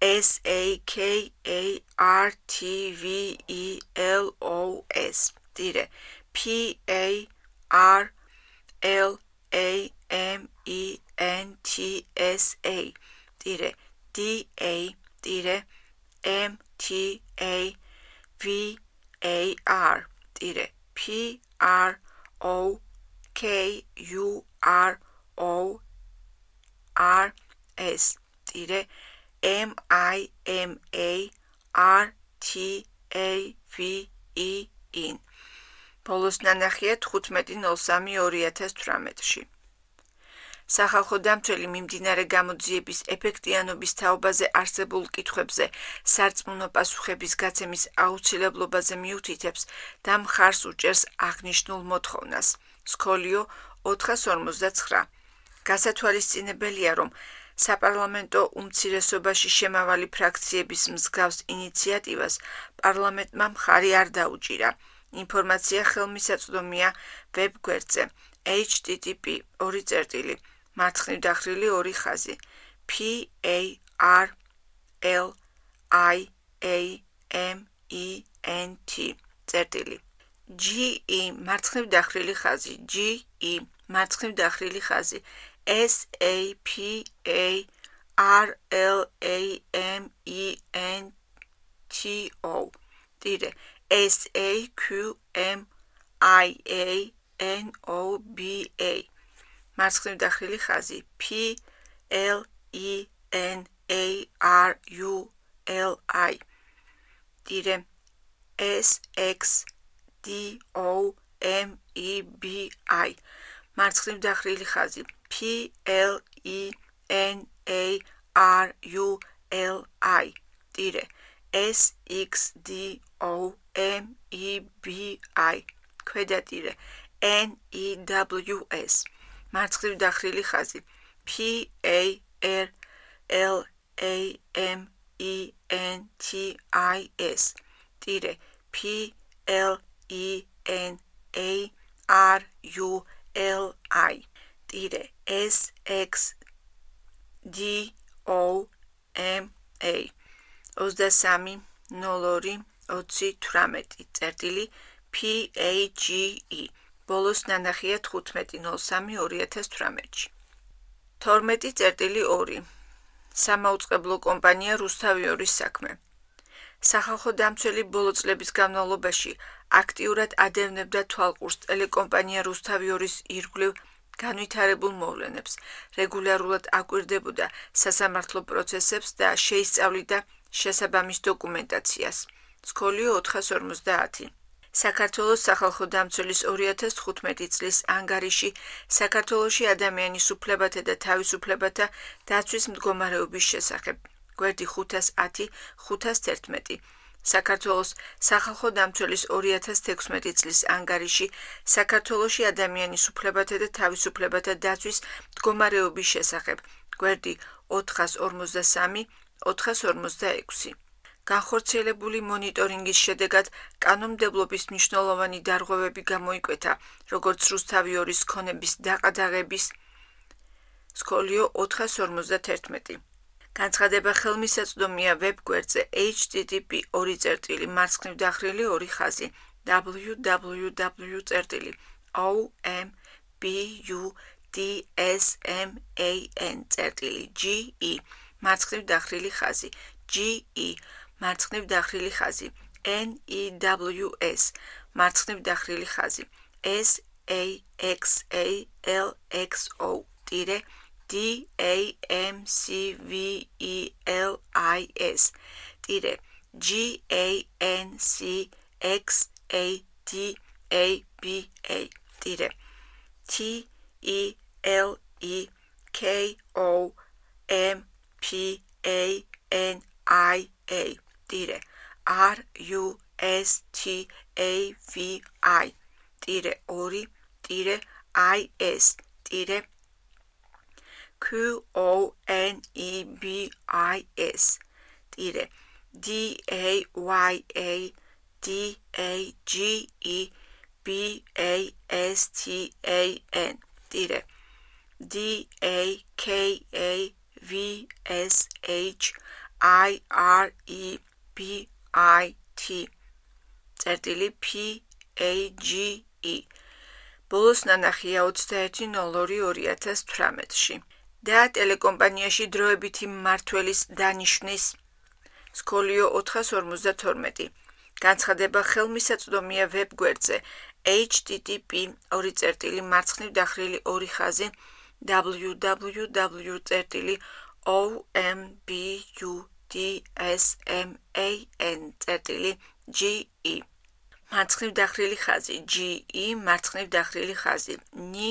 Speaker 1: S A K A R T V E L O S. Dire P A R L A M E N T S A. Dire D A dire M T A V A R. Dire P R O K U R O R S. Dire m i m a r t a v e in ბოლოს ნანახია 15.03.2018-ში სახალხო დამცველი მიმდინარე გამოძიების ეფექტიანობის თაობაზე არსებულ კითხვებზე სარწმუნო პასუხების გაცემის აუცილებლობაზე მიუთითებს და მხარს უჭერს აღნიშნულ მოთხოვნას. სკოლიო 459. გასათვალისწინებელია, რომ საპარლამენტო უმცირესობაში შემავალი ფრაქციების მსგავს ინიციატივას პარლამენტმა მხარი არ დაუჭირა. ინფორმაცია ხელმისაწვდომია ვებგვერდზე http://2 მარცხნივ დახრილი ორი ხაზი. P a r l i a m e n t წერტილი. G e მარცხნივ დახრილი ხაზი. G e მარცხნივ დახრილი ხაზი s a p a r l a m e n t o ტირე s a q m i a n o b a მარცხნივ დახრილი ხაზი p l e n a r u l i. ტირე s x d o m e b i. მარცხნივ დახრილი ხაზი p l e n a r u l i. ტირე s x d o m e b i. ქვედა ტირე n e w s. მარცხნივ დახრილი ხაზი. P a r l a m e n t i s. ტირე p l e n a r u l i ტირე s x d o m a. 23 02 28 წერტილი p a g e. ბოლოს ნანახია 15.03.2018-ში. 12.2 სამაუწყებლო კომპანია რუსთავიორის საქმე. სახალხო დამცველი ბოლო წლების განმავლობაში აქტიურად ადევნებდა თვალყურს. ტელეკომპანია რუსთავიორის ირგვლივ განვითარებულ მოვლენებს, რეგულარულად აკვირდებოდა სასამართლო პროცესებს და შეისწავლიდა შესაბამის დოკუმენტაციას. სკოლიო 450 საქართველოს სახალხო დამცველის 2015 წლის ანგარიში საქართველოში ადამიანის უფლებათა და თავისუფლებათა დაცვის მდგომარეობის შესახებ. გვერდი 510 511 საქართველოს სახალხო დამცველის 2016 წლის ანგარიში საქართველოში ადამიანის უფლებათა და თავისუფლებათა დაცვის მდგომარეობის შესახებ. გვერდი 453 456 განხორციელებული მონიტორინგის შედეგად კანონმდებლობის მნიშვნელოვანი დარღვევები გამოიკვეთა, როგორც რუსთავიორის ქონების დაყადაღების სკოლიო 451. განცხადება ხელმისაწვდომია ვებგვერდზე http://2 მარცხნივ დახრილი ხაზი ge მარცხნივ დახრილი ხაზი n e w s მარცხნივ დახრილი ხაზი s D A M C V E L I S. Dire G A N C X A D A B A. Dire T E L E K O M P A N I A. Dire R U S T A V I. Dire ori dire I S. Dire q o n e b i s. ტირე d a y a d a g e b a s t a n. ტირე d a k a v s h i r e b i t. წერტილი p a g e. ბოლოს ნანახია 21.02.2018-ში და ტელეკომპანიაში დროებითი მმართველის დანიშნვის სკოლიო 452 განცხადება ხელმისაწვდომია ვებგვერდზე ხაზი www.ombudsman.ge მარცხნივ დახრილი ხაზი GE მარცხნივ დახრილი ხაზი NI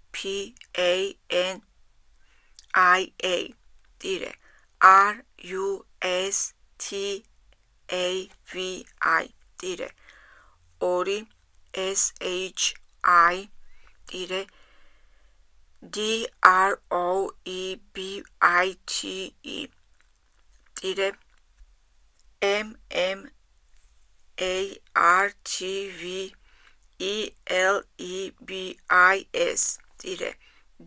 Speaker 1: P A N I A. Dire R U S T A V I. Dire Ori S H I. Dire D R O E B I T E. Dire M M A R T V E L E B I S. ტირე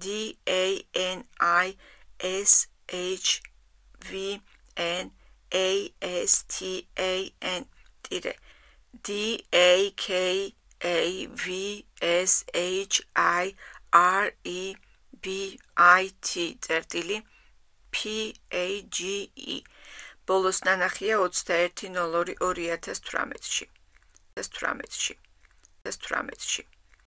Speaker 1: D A N I S H V N A S T A N ტირე D A K A V S H I R E B I T წერტილი P A G E ბოლოს ნანახია 21.02.2018-ში. 2018-ში. 2018-ში.